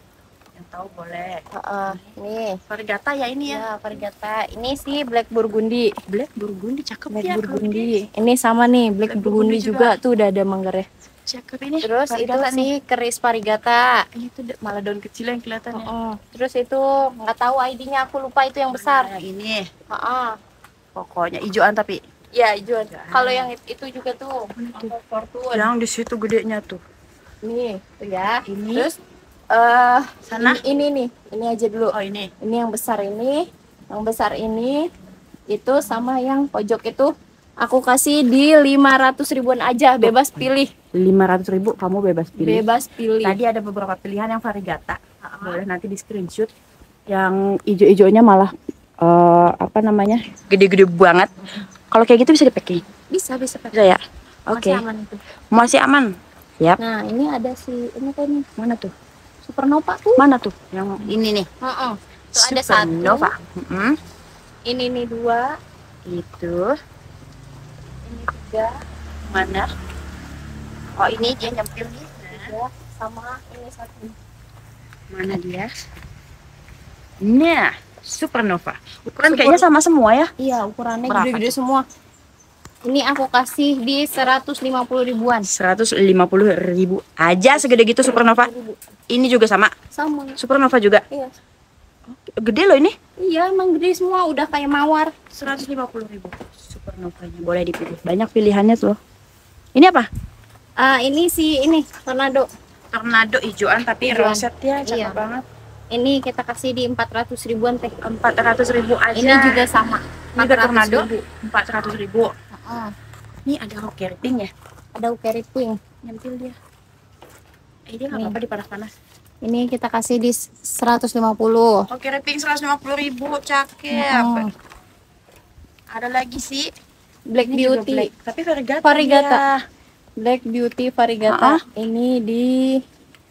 Tahu boleh. Heeh. Nih. Vergata ya ini ya. Ya, Varigata. Ini si Black Burgundy. Black Burgundy cakep Black ya. Burgundy. Ini sama nih, Black, Black Burgundy, Burgundy juga. tuh udah ada manggarnya. Cakep ini. Terus itu Varigata si Keris Varigata. Ini tuh malah daun kecil yang kelihatan ya. Heeh. Terus itu nggak tahu ID-nya aku lupa itu yang besar. Nah, yang ini Heeh. pokoknya hijauan tapi Iya, Juan. Kalau yang it- itu juga tuh. Yang di situ gedenya tuh. Nih, tuh ya. Ini. Terus eh Sana? Ini, ini nih, ini aja dulu. Oh ini. Ini yang besar ini, yang besar ini itu sama yang pojok itu aku kasih di 500 ribuan aja, bebas pilih. 500 ribu kamu bebas pilih. Bebas pilih. Tadi ada beberapa pilihan yang variegata. Boleh nanti di screenshot. Yang ijo-ijonya malah eh, apa namanya? Gede-gede banget. Kalau kayak gitu bisa dipakai. Bisa, bisa pakai. Bisa ya? Oke. Masih aman itu. Masih aman. Yap. Nah, ini ada si ini kan Mana tuh? Supernova tuh. Mana tuh? Yang ini nih. Heeh. Tuh ada satu. Supernova. Mm-mm. Ini nih dua, Itu. ini tiga, Mana? Oh ini dia nyempil nih. tiga, sama ini satu. Mana dia? Nah, Supernova. Ukuran kayaknya sama semua ya. Iya, ukurannya gede-gede semua. Ini aku kasih di 150 ribuan. 150 ribu aja segede gitu Supernova. Ini juga sama. Sama. Supernova juga. Iya. Gede loh ini. Iya, emang gede semua, udah kayak mawar. 150 ribu. Supernovanya boleh dipilih. Banyak pilihannya tuh. Ini apa? Ah, ini si ini tornado. Tornado hijauan tapi Hijauan. rosetnya cakep Iya. banget. Ini kita kasih di 400 ribuan teh. 400 ribu aja. Ini juga sama. Ini juga tornado. ribu. 400 ribu. Ah, Ini ada pink ya. ada pink. Nyempil dia. Eh dia nggak apa-apa di panas-panas. Ini kita kasih di 150. Rocker pink 150 ribu. Cakep. Hmm. Ada lagi sih. Black Ini Beauty. black. Tapi variegata. Variegata. dia. Black Beauty variegata. Ini di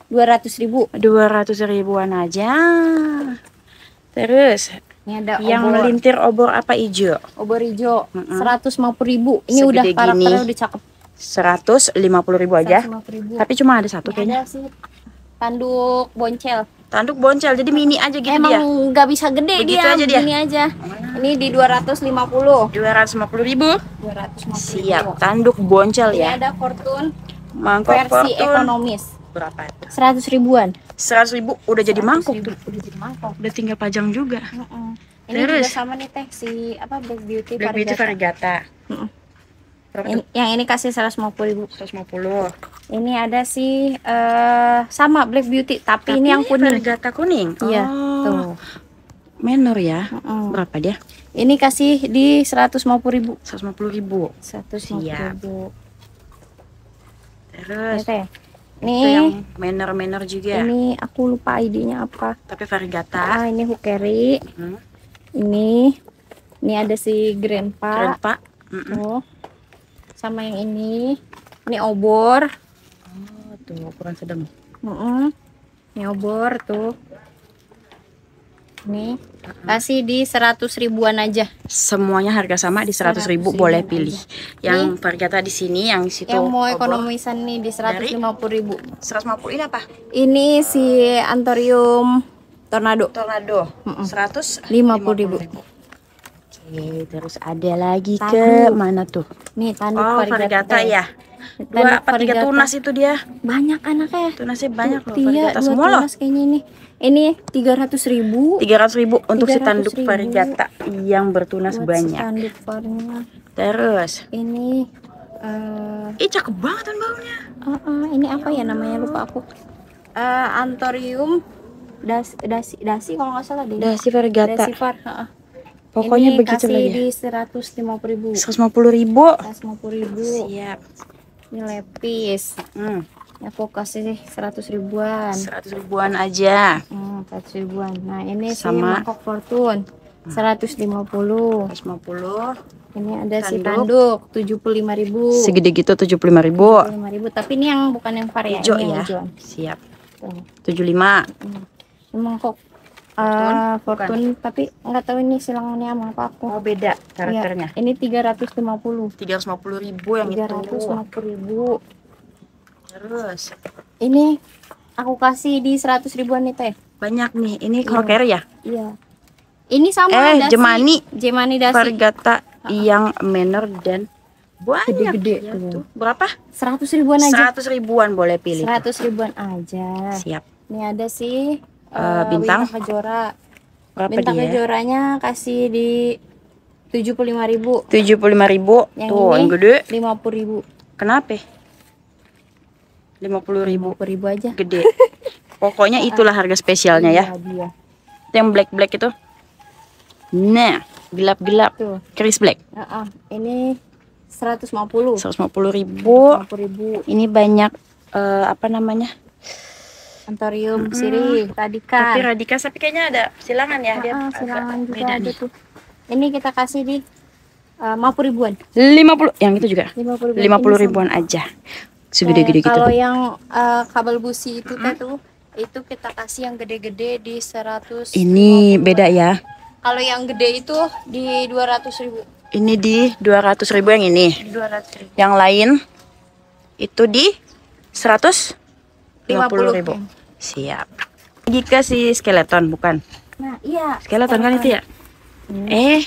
200 ribu. 200 ribuan aja. Terus Ini ada yang obor, melintir obor apa hijau? obor hijau. Mm-mm. 150 ribu. Ini Segede udah gini. karakternya udah cakep. 150 ribu aja. 150 ribu. Tapi cuma ada satu Ini kayaknya. ada sih tanduk boncel. Tanduk boncel jadi mini aja gitu Emang dia. nggak bisa gede Begitu dia, aja dia? Gini aja. Ini di 250. 250 ribu. 250 Siap. ribu. Tanduk boncel Ini ya. ada Fortune Mangkok versi Fortune. ekonomis. Berapa tuh? 100 ribuan. 100 ribu udah jadi 100 mangkok ribu. tuh. Udah jadi mangkok. Udah tinggal pajang juga. Heeh. Ini Terus? juga sama nih teh si apa Black Beauty Black Beauty variegata. variegata. Mm-mm. Ini- yang ini kasih 150 ribu. 150. Ini ada si eh sama Black Beauty tapi, ini yang kuning. Variegata kuning. Iya, Oh, Tuh. Menor ya. Heeh. Berapa dia? Ini kasih di 150 ribu. 150 ribu. 150 Siap. ribu. Terus Ini teh. itu Nih, yang menor-menor juga. ini aku lupa ID-nya apa. Tapi variegata. Ah, ini Hukeri. Hmm. Ini ini ada si Grandpa. Keren pak. Mm-mm. Tuh. Sama yang ini. Ini obor. Oh, tuh ukuran sedang. Heeh. Ini obor tuh. Nih, kasih di 100 ribuan aja. Semuanya harga sama di 100 ribu 100.000 boleh aja. pilih. Yang variegata di sini, yang situ. yang mau ekonomisan nih di 150 ribu. 150 ini apa? Ini si Antorium Tornado. Tornado. Mm-mm. 150 50.000. Oke, terus ada lagi Tanduk. ke mana tuh? Nih tanduk Oh, variegata ya. Tanduk Dua apa tiga variegata. tunas itu dia? Banyak anaknya. Tunasnya banyak loh, Iya, variegata dua semua loh. tunas kayaknya ini. Ini 300 ribu. 300 ribu untuk si 300.000. tanduk variegata yang bertunas buat si banyak. tanduk variegata. Terus, Ini eh ih cakep banget kan baunya. ah, ah, ini apa ya namanya lupa aku. Eh Antorium das dasi dasi kalau nggak salah deh. Dasi variegata. Dasivar, heeh. Pokoknya ini begitu kasih ya. di 150 ribu. 150 ribu. 150 ribu. Siap. Ini lepis. Hmm, Aku kasih 100 ribuan. 100 ribuan aja. Hmm, 100 ribuan. Nah, ini si Sama. mangkok fortune. 150. 150. Ini ada si Tanduk. tanduk 75 ribu. Segede gitu 75 ribu. 75 ribu. Tapi ini yang bukan yang varia, Hijau ya. hijauan. Siap. Tuh. 75. Ini mangkok Fortune? eh, fortune, tapi nggak tahu ini silangannya sama apa aku. Oh, beda karakternya. Iya, ini 350. 350 ribu yang itu. 350 ribu. Terus, Ini aku kasih di 100 ribuan nih teh. banyak nih. Ini Iya. kroker ya? Iya. Ini sama Eh, dasi. Jemani. Jemani dasi. Variegata yang menor dan banyak. Gede-gede ya tuh. tuh. Berapa? 100 ribuan aja. 100 ribuan boleh pilih. 100 ribuan aja. Siap. Ini ada sih Eh, bintang? kejora. Berapa Bintang dia? kejoranya kasih di 75.000. 75.000 Yang tuh ini yang gede 50.000. kenapa 50.000 50.000 aja. gede pokoknya itulah harga spesialnya ya Iya. Itu yang black black itu nah gelap gelap Tuh. Chris black Heeh. Ini 150. 150.000 50.000. ini banyak eh, apa namanya Antorium sirih tadi kan. tapi radika tapi kayaknya ada silangan ya dia Ah, agak silangan juga beda ada nih. tuh. Ini kita kasih di uh, 50 ribuan. 50 yang itu juga 50 ribuan. 50 Ini ribuan aja segede-gede Eh, gitu Kalau yang uh, kabel busi itu teh tuh itu kita kasih yang gede-gede di 100. ini beda ya Kalau yang gede itu di 200 ribu. ini di 200.000 yang ini 200 ribu. yang lain itu di 150.000 50. siap lagi ke si skeleton bukan Nah, iya. skeleton kan itu ya eh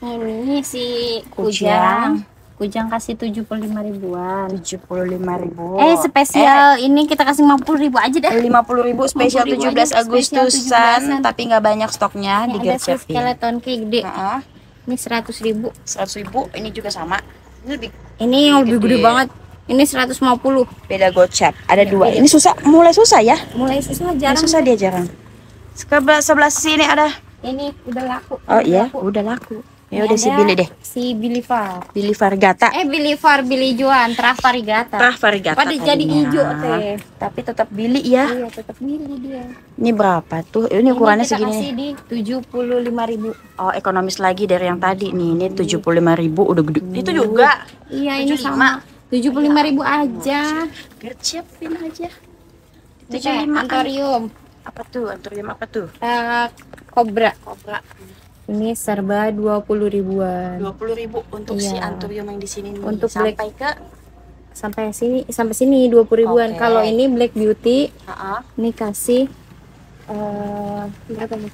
Ini si Kujang. Kujang. Kasih 75 ribuan. 75.000 Eh, spesial ini kita kasih 50 ribu aja dah. 50.000 spesial 50.000 17 aja, spesial Agustusan 17-an. tapi nggak banyak stoknya Ini ada si skeleton kayak gede. Heeh, Ini 100 ribu. 100.000 ini juga sama ini lebih Ini yang lebih gede Gede. banget. Ini 150. beda gocap ada dua ini susah mulai susah ya Mulai susah jarang. susah dia jarang sebelah sebelah sini ada Ini udah laku. oh udah iya laku. udah laku Ini ya udah si Billy deh Si Billy Far. Billy Vargata Eh Billy Far, Billy Juan, Terah Varigata. Terah Vargata Pada jadi hijau teh. tapi tetap Billy ya Iya, tetap Billy dia. ini berapa tuh ini ukurannya kita segini nih. di 75 ribu. oh ekonomis lagi dari yang tadi nih ini 75.000 udah gede itu juga Iya, ini 75. sama. 75 ribu aja. gercepin aja teh, 75 Antorium. apa tuh antorium apa tuh Eh, Kobra. kobra Ini serba 20 ribuan. 20.000 untuk si Iya. antorium yang di sini nih Untuk sampai ke Sampai sini sampai sini 20 ribuan. Oke. Kalau ini Black Beauty Heeh. ini kasih eh berapa nih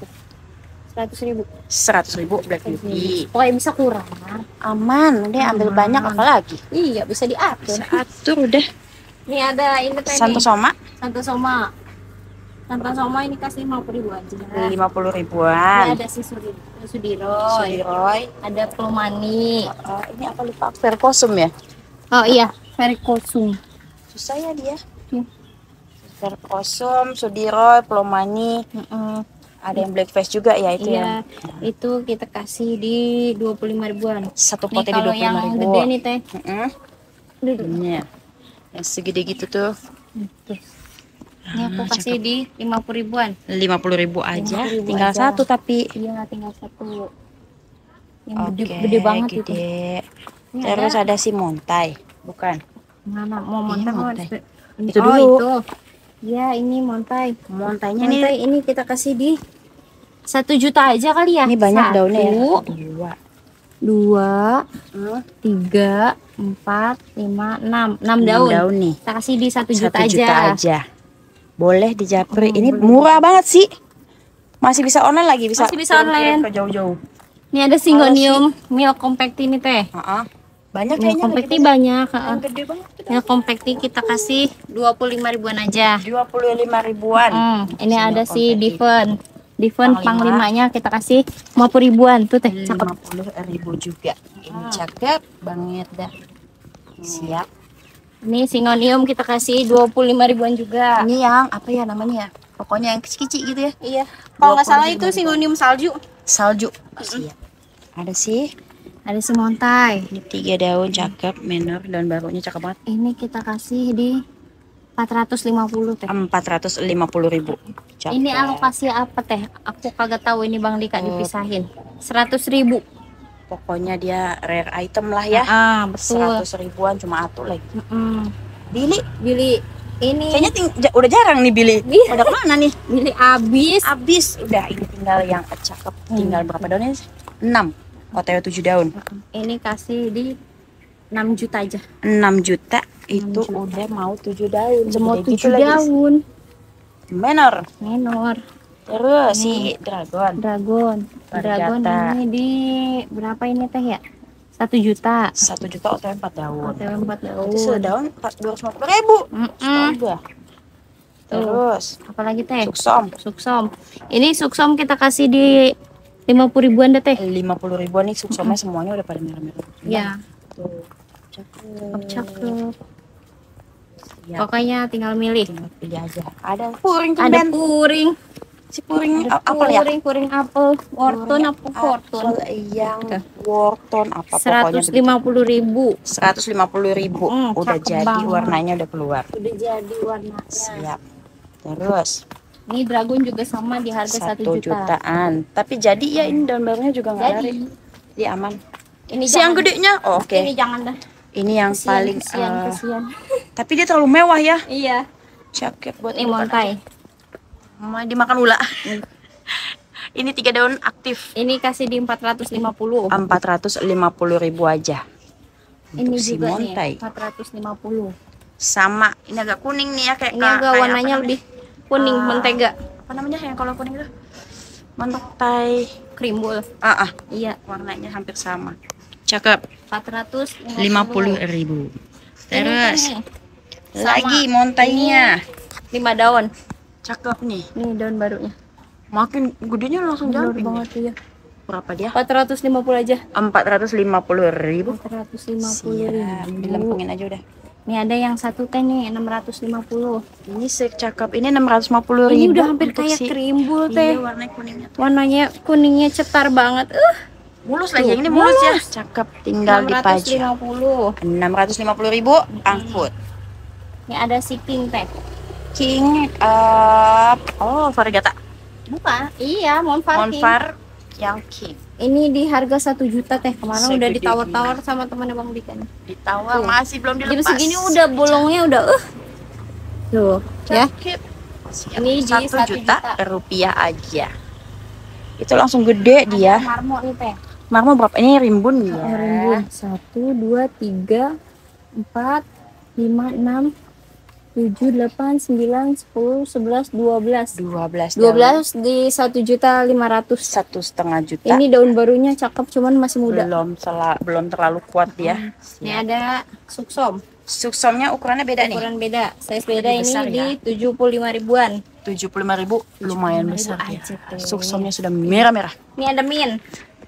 100 ribu. 100.000 black beauty Pokoknya bisa kurang. aman deh ambil Aman. banyak apalagi Iya, bisa diatur. bisa atur deh Ini ada ini teh Santo. Soma Santo Soma. Santo Soma ini kasih 50 ribu aja. 50 Ini ribuan ada si Sudi, Sudiroy. Sudiroy Ada Plumani. Oh, ini apa lupa Verkosum ya Oh iya, Verikosum. susah ya dia Hmm. Verkosum Sudiroy Plomani ada yang black face juga ya itu Iya, ya itu kita kasih di 25 ribuan. satu potnya di kalau 25 yang ribu gede nih teh. Ini ya. yang segede gitu tuh Tuh. Ini aku kasih di 50 ribuan. 50 ribu aja 50.000 tinggal aja. satu tapi Iya, tinggal satu. Yang Oke, gede, gede banget itu. gede. Ini Terus ada si Montai, bukan? Mana mau Iya, montai? mau montai. Itu oh, dulu. itu. Ya, ini montai. Montainya nih, Montai ini kita kasih di satu juta aja kali ya. ini banyak Satu, daunnya ya. Dua. Dua, Hmm, tiga, empat, lima, enam, enam daun. daun nih. Kita kasih di satu juta, Satu juta aja. aja. Boleh di Japri. Oh, ini boleh. murah banget sih. Masih bisa online lagi, bisa. Masih bisa online. Ke jauh-jauh. Ini ada singonium milk compact ini teh. Heeh. Banyak kayaknya. ini banyak. Yang gede banget. Compact ini kita kasih 25 ribuan aja. 25 ribuan. Hmm, ini Si ada si Diven. Diven Panglima. panglimanya kita kasih 50 ribuan tuh teh. Cakep. 50 ribu juga. Ini Ah. cakep banget dah. Siap. Ini singonium kita kasih 25 ribuan juga. Ini yang apa ya namanya ya? Pokoknya yang kecil-kecil gitu ya. Iya. Kalau nggak 25 salah itu singonium salju. Salju. Siap. Ada sih. Ada si montai. Ini tiga daun cakep, menor daun barunya cakep banget. Ini kita kasih di 450 teh. 450 ribu. Cakep. Ini alokasi apa teh? Aku kagak tahu ini Bang Dika dipisahin. 100 ribu. Pokoknya dia rare item lah ya. Ah, betul. 100 ribuan cuma atu lagi. Mm-mm. Billy, Billy ini kayaknya ting- udah jarang nih Billy. Iya. Udah ke mana nih? Billy abis. Abis. Udah ini tinggal yang cakep. Tinggal berapa daunnya? 6. OTW 7 daun. Ini kasih di 6 juta aja. 6 juta itu juta. udah mau 7 daun. Segede 7 gitu lagi. daun. Menor. Menor. Terus si dragon. Dragon. Dragon ini di berapa ini teh ya? 1 juta. 1 juta OTW 4 daun. Hotel 4 daun. Itu sedaun 250 ribu. Mm-mm. Astaga. Terus Apalagi teh? suksom Suksom. Ini suksom kita kasih di 50 ribuan deh teh. 50 ribuan nih suksomnya semuanya udah pada merah-merah. Ya, Tuh. Cakep. cakep. Ya, Pokoknya tinggal milih. tinggal pilih aja. Ada puring tuh Ada puring, Si puring ada a- apa ya? puring, puring apel, worton apa worton. Apel yang Tuh. worton apa pokoknya begitu. 150 ribu. 150 ribu Hmm, udah jadi banget. warnanya udah keluar Udah jadi warnanya. siap terus Ini dragon juga sama di harga 1 satu juta. jutaan tapi jadi ya ini daun barunya juga nggak Jadi. lari dia aman Ini si yang gedenya oh, oke Ini jangan dah. ini yang Kesian, paling kesian, eh, kesian. tapi dia terlalu mewah ya Iya. cakep buat Ini montai. Mama dimakan ula ini tiga daun aktif Ini kasih di 450. 450 ribu aja Ini untuk si juga montai nih 450. sama ini agak kuning nih ya kayak Ini agak warnanya lebih kuning Ah. mentega, apa namanya yang kalau kuning itu montai krimbul. ah ah Iya, warnanya hampir sama cakep 450 50 ribu terus Ini lagi montainya 5 daun. cakep nih Nih daun barunya. makin gedenya langsung Baru jumping banget ya. berapa dia 450 aja. 450 ribu 450 Siap, ribu. dilempengin aja udah Nih ada yang satu teh nih 650. ini secakep ini 650 ribu Ini udah hampir kayak si- krimbul iya teh. warnanya kuningnya tuh Warnanya kuningnya cetar banget. Uh, mulus lagi yang ini mulus ya cakep tinggal dipajang 650. 650 ribu angkut Ini ada si pink teh. king up oh varigata Bukan? Iya, Monfar. Monfar yang king Ini di harga 1 juta teh. Kemarin udah ditawar-tawar sama temannya Bang Dikan. ditawar Tuh. masih belum Jam dilepas segini udah bolongnya udah uh. Tuh, ya. Cakep. Ini di satu satu juta, juta. rupiah aja. Itu langsung gede dia. Ada marmo nih teh. Marmo berapa? Ini rimbun ya. Rimbun. Satu, dua, tiga, empat, lima, enam, tujuh, delapan, sembilan, sepuluh, sebelas, dua belas. 12 Dua daun. belas di satu juta lima ratus. satu setengah juta. Ini daun barunya cakep, cuman masih muda. belum sela- belum terlalu kuat ya. Ini ada suksom. Suksomnya ukurannya beda nih. Ukuran beda. Size beda Lebih ini besar di ya? tujuh puluh lima ribuan. 75.000 lumayan 75.000 besar ya. aja tuh. Suksomnya sudah merah-merah. Ini ada min.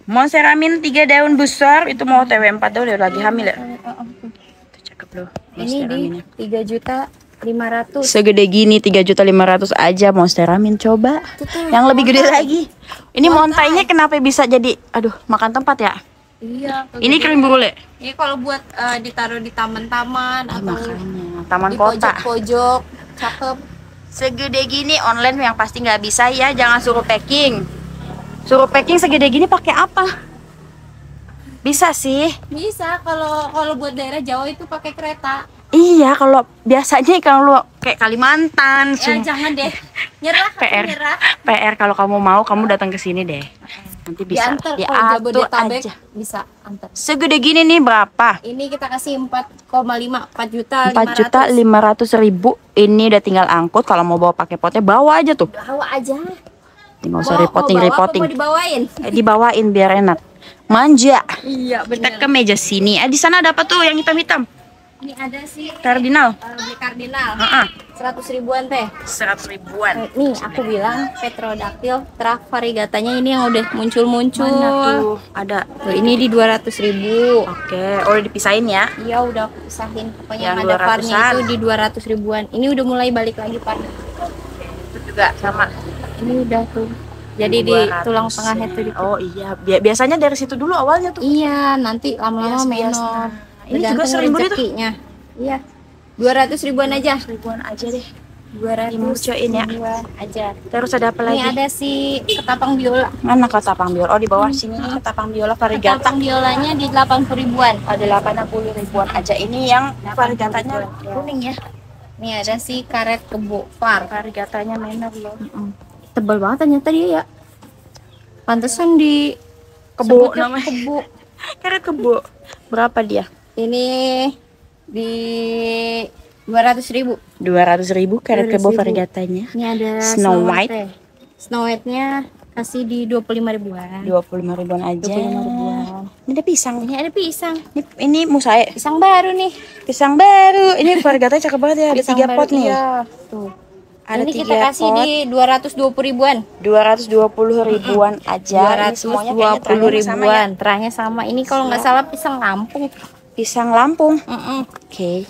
Monseramin 3 daun besar itu mau TW 4 daun udah lagi hamil ya. Itu cakep loh. Ini di tiga juta lima ratus. Segede gini 3 juta 500 aja monsteramin coba. Yang lebih gede lagi. Ini montainya kenapa bisa jadi aduh makan tempat ya? Iya. Ini krim brule. Ini kalau buat eh, ditaruh di taman-taman atau Makanya taman di kota. pojok-pojok, cakep. Segede gini online yang pasti nggak bisa ya, jangan suruh packing. Suruh packing segede gini pakai apa? Bisa sih. Bisa kalau kalau buat daerah Jawa itu pakai kereta. Iya, kalau biasanya kalau lu kayak Kalimantan, Ya jangan deh. Nyerah, PR. nyerah. PR kalau kamu mau kamu datang ke sini deh. Nanti bisa Diantar kalau diatur Jabodetabek aja. bisa antar. Segede gini nih berapa? Ini kita kasih 4,5, 4 juta 4 juta 500 ribu ini udah tinggal angkut kalau mau bawa pakai potnya bawa aja tuh Bawa aja. tinggal usah repoting mau bawa repoting Mau dibawain? Eh, dibawain biar enak manja Iya, kita ke meja sini eh di sana ada apa tuh yang hitam hitam Ini ada sih kardinal uh, beli kardinal. Heeh. 100 ribuan teh. 100 ribuan Eh, Nih, aku bilang petrodactyl terak variegatanya ini yang udah muncul-muncul. tuh ada Tuh, ini di 200 ribu. oke oh udah dipisahin ya Iya udah aku pisahin pokoknya Yang yang ada 200-an. parnya itu di 200 ribuan. Ini udah mulai balik lagi parnya. itu juga sama Ini udah tuh. Jadi di 200 tulang tengahnya tuh di oh iya Bi- biasanya dari situ dulu awalnya tuh Iya, nanti lama-lama menor. Ini juga itu. rezekinya. Iya. 200 ribuan aja. ribuan aja deh 200 Dimucoin ya. ribuan aja. terus ada apa Ini lagi ada si ketapang biola. mana ketapang biola oh di bawah sini ketapang biola variegata Ketapang biolanya di 80 ribuan. ada 80 ribuan aja ini yang variegatanya kuning ya Nih ada si karet kebo far. variegatanya menor loh Tebal banget ternyata dia ya. Pantesan di Kebo namanya. Kebo. karet kebo berapa dia Ini di 200 ribu. 200 ribu karet 200.000. kebo variegatanya Ini ada Snow White. teh. Snow White-nya kasih di 25 ribuan. 25 ribuan aja 25 ribuan. ini ada pisang Ini ada pisang. ini, ini musae Pisang baru nih. pisang baru ini variegatanya cakep banget ya ada Pisang tiga pot nih Iya. Tuh. Ada ini kita kasih pot. di 220 ribuan. 220 ribuan aja. Ini semuanya kayaknya 220 terangnya sama ya. ribuan. Terangnya sama. Ini kalau nggak salah pisang Lampung. Pisang Lampung. Mm-mm. Oke.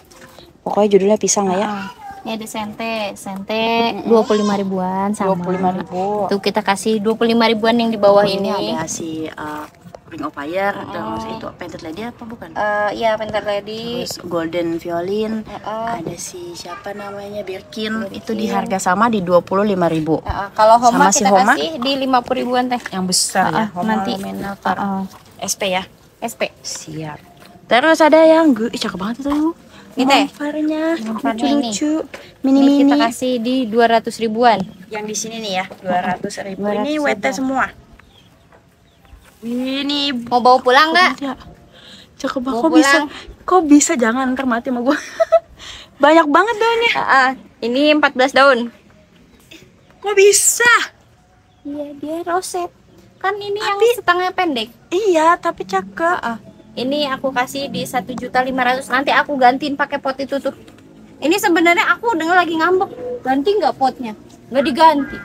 Pokoknya judulnya pisang lah ya. Ah. Ini ada sente, sente 25 ribuan sama. 25 ribu. Tuh kita kasih 25 ribuan yang di bawah ini ini. ada si uh, Ring of Fire, terus itu Painted Lady apa bukan? Eh, ya bentar lady. Terus Golden Violin, Heeh. ada si siapa namanya Birkin, itu di harga sama di 25.000 ribu Heeh, kalau Homa Sama si kita Homa? kasih di 50 ribuan teh. yang besar ya. Heeh, nanti. Meneltar. Heeh. SP ya. SP. Siap. Terus ada yang gue, cakep banget itu. Ini teh? Montfarnya, Montfarnya ini. lucu-lucu, Ini mini-mini. kita kasih di 200 ribuan. Yang di sini nih ya, 200 ribu. 200 Ini WT semua. Ini Mau bawa pulang nggak? Ya. Cakep banget. Kok bisa? Kok bisa? Jangan ntar mati sama gue. Banyak banget daunnya. Heeh, ini 14 daun. Kok bisa? Iya, dia roset. Kan ini yang setengah pendek. Iya, tapi cakep. Heeh. Ini aku kasih di 1.500. Nanti aku gantiin pakai pot itu tuh. Ini sebenarnya aku udah lagi ngambek. Ganti nggak potnya? Nggak diganti.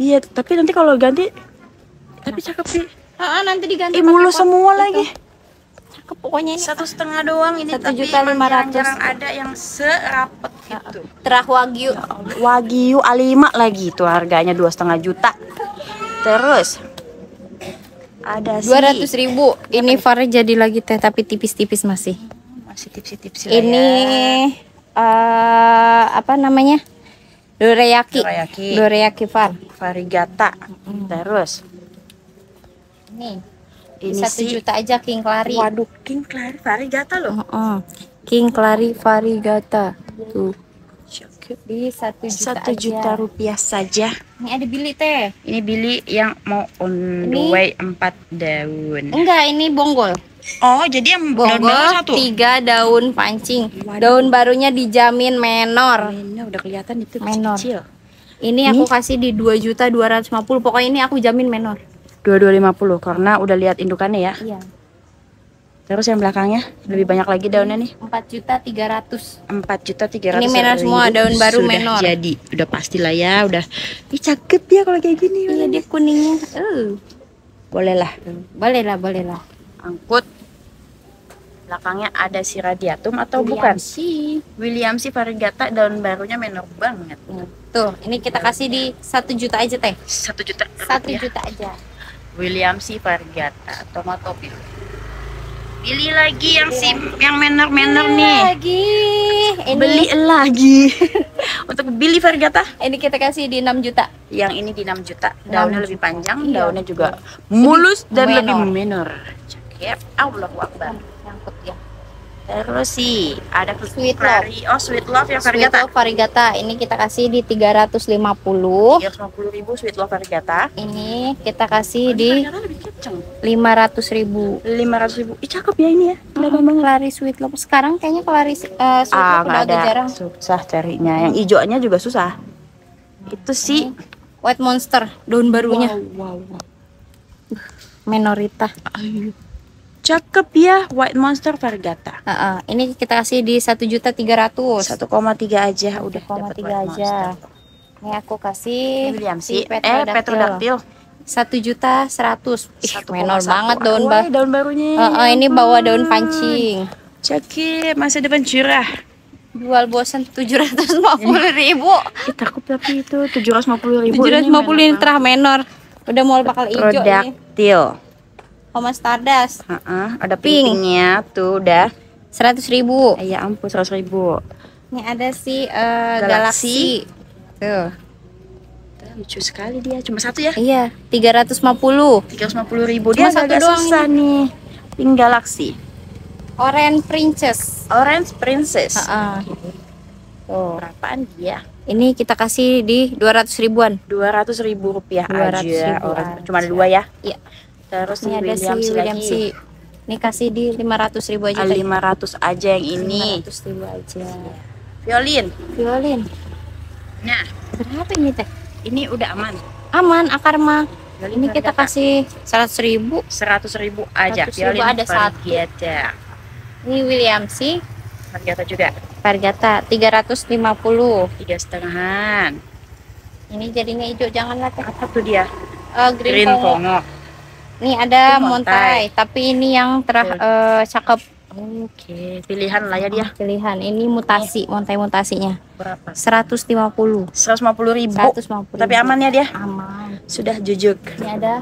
Iya, tapi nanti kalau ganti tapi cakep sih. Heeh, nanti diganti. Mulus pot semua itu. lagi. Cakep pokoknya ini. Satu setengah doang ini Satu tapi juta lima ratus. ada yang serapet gitu. Terah wagyu. Wagyu A5 lagi itu harganya dua setengah juta. Terus ada sih 200 ribu. Ini varnya jadi lagi teh tapi tipis-tipis masih. masih tipsi-tipsi lah Ini ya. eh apa namanya? Dorayaki. Dorayaki. Dorayaki var. varigata. Terus Ini. ini Satu juta aja King Clary. waduh king clary varigata loh. Heeh. King Clary Varigata. Tuh. Di satu juta Satu aja. juta rupiah saja. Ini ada Billy teh. Ini Billy yang mau on the Ini- way 4 daun. Enggak, ini bonggol. Oh, jadi yang daun Bonggol satu. tiga daun pancing. Waduh. Daun barunya dijamin menor. Ini udah kelihatan itu Menor. kecil. Ini aku kasih di 2 juta 250. Pokoknya ini aku jamin menor. 2250 karena udah lihat indukannya ya. Iya. Terus yang belakangnya lebih banyak lagi daunnya nih. 4 juta 300. 4 juta 300 Ini menor semua, daun baru sudah menor. jadi udah pastilah ya udah Ih, cakep ya kalau kayak gini Iya, dia kuningnya. Eh. boleh lah Boleh lah, boleh lah. angkut belakangnya ada si radiatum atau bukan sih? William si varigata daun barunya menor banget Tuh, ini kita kasih di 1 juta aja teh. satu juta 1 rupiah. juta aja. William si varigata tomato pil pilih lagi yang si yang Ini nih Lagi. Ini beli lagi untuk Billy varigata ini kita kasih di 6 juta. yang ini di 6 juta daunnya 6 lebih panjang Iya. daunnya juga mulus dan menor. lebih menor cakep Allahu Akbar Nyangkut ya. Terus sih ada Sweet Clary. oh sweet love yang Sweet varigata Love Varigata ini kita kasih di 350. 350 ribu sweet love varigata Ini kita kasih di lebih kenceng 500 ribu. 500 ribu Ih, cakep ya ini ya kelihatan banget Clary Sweet Love sekarang kayaknya Clary eh, Sweet ah Love udah ada agak jarang. susah carinya yang hijaunya juga susah itu sih White Monster daun barunya wow, wow, wow. Menorita. Ayo. Cakep ya white monster varigata Heeh, ini kita kasih di 1 juta 300. 1,3 aja udah 1,3 dapat white aja. monster. Ini aku kasih William si sih eh petrodactyl 1 juta 100. Ih, 1,1. menor banget daun Wah, ba. daun barunya Heeh, ini bawa daun pancing. cakep masa depan cerah Jual bosan 750 ribu. Ih, takut tapi itu 750 ribu 750 ini terah menor. Udah mau bakal hijau ini. Petrodactyl Homa Stardust. Heeh, ada Pink. pinknya tuh udah 100 ribu. Eh, ya ampun 100 ribu Ini ada si eh, Galaxy. Galaxy. Tuh. lucu sekali dia cuma satu ya Iya, 350. 350 ribu dia Cuma satu doang susah nih Pink Galaxy Orange Princess. Orange Princess Heeh. Tuh. berapaan dia Ini kita kasih di 200 ribuan. 200 ribu rupiah 200 aja ribu Orange. aja. cuma ada dua ya Iya. Terus Ini ada si William si William si. Ini kasih di 500 ribu aja. Ah, teh. 500 aja yang ini 500 ribu aja. violin Violin. nah Berapa ini teh? ini udah aman Aman akar mah. Violin Ini kita Varigata. kasih 100 ribu. 100 ribu aja 100 ribu violin ada satu. Varigata Ini William si. Varigata juga Varigata 350. tiga setengahan Ini jadinya hijau janganlah teh. Apa tuh dia? Eh, green, Green Kongo. Kongo. Ini ada montai. montai, tapi ini yang ter eh, cakep Oke, pilihan lah ya dia. pilihan. Ini mutasi, montai mutasinya. Berapa? 150. 150 ribu. 150. Tapi aman ya dia? Aman. Sudah jujuk. Ini ada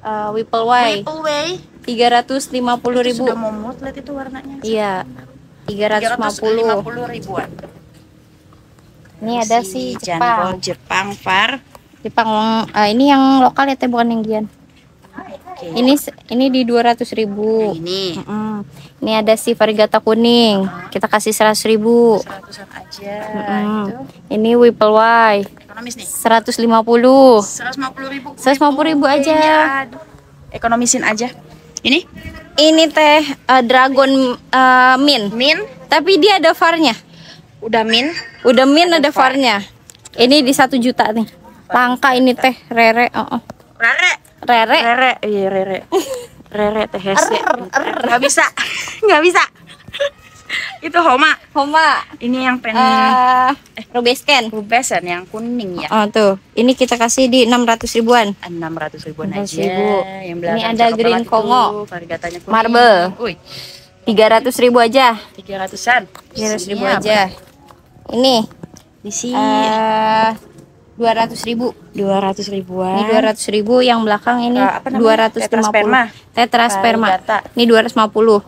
eh, Whipple Way Ripple Way. 350 Itu ribu. Sudah mau lihat itu warnanya. Iya. 350. 350 ribuan. Ini ada si Janbol Jepang. Jepang Far. Jepang eh, ini yang lokal ya teh bukan yang gian. Oke. Ini ini di 200 ribu. ini Mm-mm. Ini ada si varigata kuning. Kita kasih 100 ribu. seratusan aja. Mm-mm. Itu Ini Whipple Y ekonomis nih. 150. 150 ribu. 150 ribu aja. Aduh. Ekonomisin aja. Ini Ini teh eh, dragon eh, min. min Tapi dia ada varnya. udah min Udah min Ada ada var. varnya. Ini di satu juta nih. Langka ini teh rere. Oh, oh. rare Rere. rere iya rere rere teh hese nggak bisa nggak bisa itu homa Homa. ini yang pen Eh, Rubesken. yang kuning ya Oh tuh, ini kita kasih di 600 ribuan. enam ratus ribuan 600 aja ribu. yang Ini ada green Kongo. variegatanya kuning. Marble. Uy, 300 ribu aja. tiga ratusan 300 ribu Siap. aja. Ini di sini eh 200 ribu. dua ratus ribuan Ini 200 ribu, yang belakang ini Nah, apa namanya? 250. Tetrasperma. Tetrasperma. Ini 250.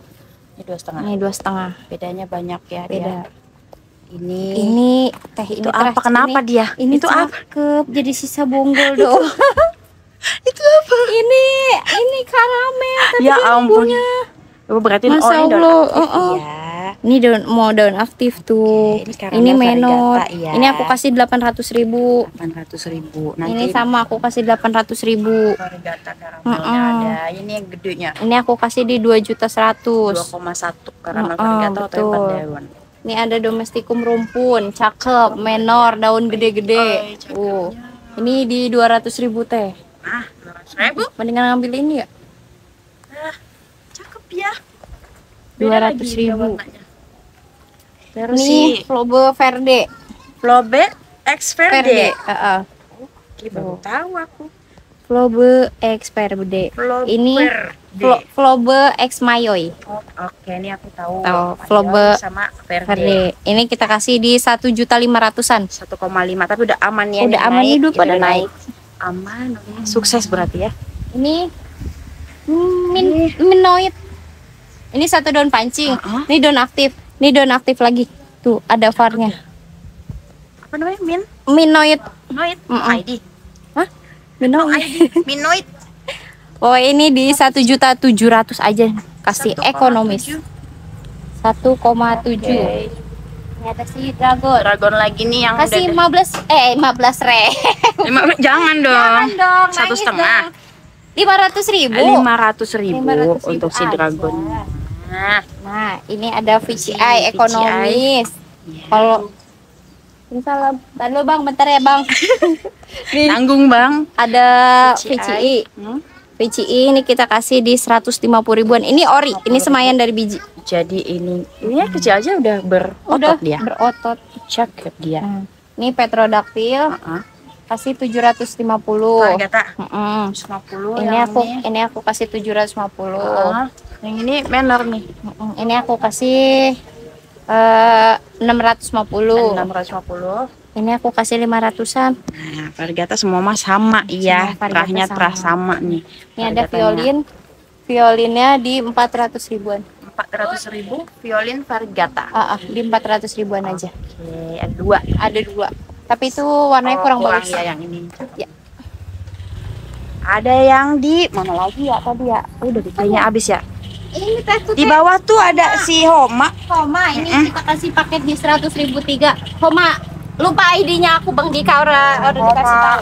ini dua setengah Ini dua setengah. bedanya banyak ya Beda. dia ini Ini teh itu ini apa teras- kenapa ini- dia Ini itu apa cakep, jadi sisa bonggol dong. itu apa ini ini karamel tapi ya ampun berarti Masya oh, ini daun Allah, aktif, oh, oh. iya. Ini daun mau daun aktif tuh. Oke, ini ini menor. variegata, iya. Ini aku kasih 800 ribu. 800 ribu Ini nanti sama aku kasih 800 ribu. karamelnya Mm-mm. ada ini yang gedenya Ini aku kasih di 2 juta 100. 2,1 karamel Mm-mm, variegata atau betul. empat daun Ini ada domestikum rumpun, cakep, menor, daun gede-gede. Uh, ini di 200 ribu teh. ah 200 ribu Mendingan ngambil ini ya. Ah, ya 200 lagi dia ribu. terus Ini si Flobe Verde. Flobe X Verde. Verde Heeh. Oke, baru tahu aku Flobe X Verde. Flobe Ini Verde. Flo- Flobe X Mayoy. Oh, Oke, ini aku tahu. Tahu, Flobe sama Verde. Verde. Ini kita kasih di satu juta lima ratusan. 1,5 tapi udah aman ya Udah aman nih, udah Ya, pada naik. Aman, oke. Sukses berarti ya. Ini min minoid. Ini satu daun pancing. Uh-uh. Ini daun aktif. Ini daun aktif lagi. Tuh ada varnya. Apa namanya? Min? Minoid. Noid? Mm-mm. ID. Hah? Minoid. ID. Minoid. Oh ini di satu juta tujuh ratus aja. Kasih 1,7. ekonomis. 1,7 Oke. Ini ada si dragon. Dragon lagi nih yang Kasih udah 15 eh 15 re. Lima, jangan dong. Jangan dong. Satu setengah. dong. 500 ribu. Lima ratus ribu 500 untuk si aja. Nah, Nah, ini ada VCI VCI. ekonomis. Iya. Kalau ini. Tadi lo bang, bentar ya bang. Tanggung bang. ada VCI. VCI. Hmm? VCI ini kita kasih di 150 ribuan. Ini ori, ini semayan dari biji. Jadi ini ini kecil aja udah berotot Udah dia. berotot. Cakep dia. Hmm. Ini petrodaktil Heeh. kasih 750. Varigata Mm-mm. 150 Ini yang aku ini. ini aku kasih 750. Heeh. Yang ini menor nih. Ini aku kasih eh 650. 650. Ini aku kasih 500-an. Nah, varigata semua mah sama iya. Terahnya sama. terah sama nih. Ini ada violin. Violinnya di 400 ribuan. 400 ribu violin varigata. Ah, ah, di 400 ribuan aja. Oke, ada dua. Ada dua. Tapi itu warnanya Oh, kurang bagus. ya yang ini. Ya. Ada yang di mana lagi ya tadi ya? Udah kayaknya habis ya. Ini teh tuh Di bawah tuh ada si Homa. Homa, ini kita kasih paket di 100 ribu tiga. Homa, lupa ID-nya aku Bang Dika ora ora dikasih tahu.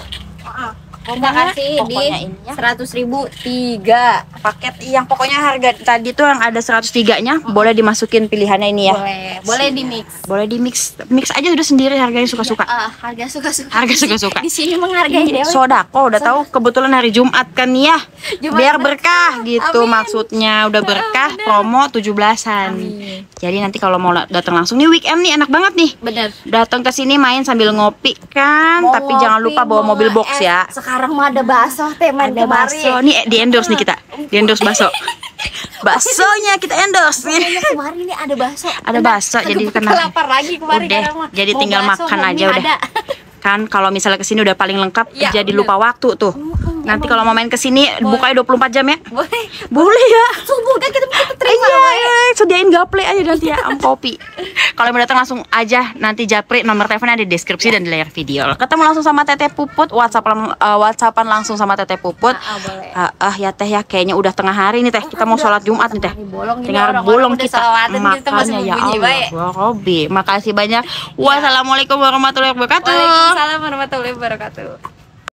Kita kasih di ya. seratus ribu tiga paket. Yang pokoknya harga tadi tuh yang ada 103 nya boleh dimasukin pilihannya ini ya. Boleh boleh di mix boleh di mix mix aja udah sendiri harganya suka-suka. Ah, harga suka suka Harga suka-suka. di sini menghargai dewe Sodako udah tahu kebetulan hari Jumat kan ya? Jumat biar berkah. gitu Amin. maksudnya. Udah berkah promo 17-an Amin. jadi nanti kalau mau datang langsung. Nih weekend nih enak banget nih. Bener. Datang ke sini main sambil ngopi kan. Mau tapi jangan ngopi, lupa bawa mobil box es. ya. sekarang mah ada bakso teh main ada kemari. bakso nih di endorse nih kita di endorse bakso baksonya kita endorse nih kemarin nih ada bakso Ada bakso, jadi kena- lapar lagi kemarin Udah, sekarang mah. jadi tinggal bakso, makan aja udah. ada. kan kalau misalnya ke sini udah paling lengkap Ya, jadi bener. lupa waktu tuh nanti kalau mau main ke sini bukanya 24 jam ya. Boleh. Boleh ya. Subuh kan kita kita terima iya, iya, sediain gaple aja nanti ya am kopi. Kalau mau datang langsung aja nanti japri nomor teleponnya ada di deskripsi dan di layar video. Ketemu langsung sama teteh puput whatsappan uh, whatsappan langsung sama teteh puput. Ah, boleh. Ah, ah, ya teh ya kayaknya udah tengah hari nih teh. Kita mau sholat jumat nih teh. Tinggal bolong kita. makanya ya Allah ya Robbi makasih banyak. Wassalamualaikum warahmatullahi wabarakatuh. Waalaikumsalam warahmatullahi wabarakatuh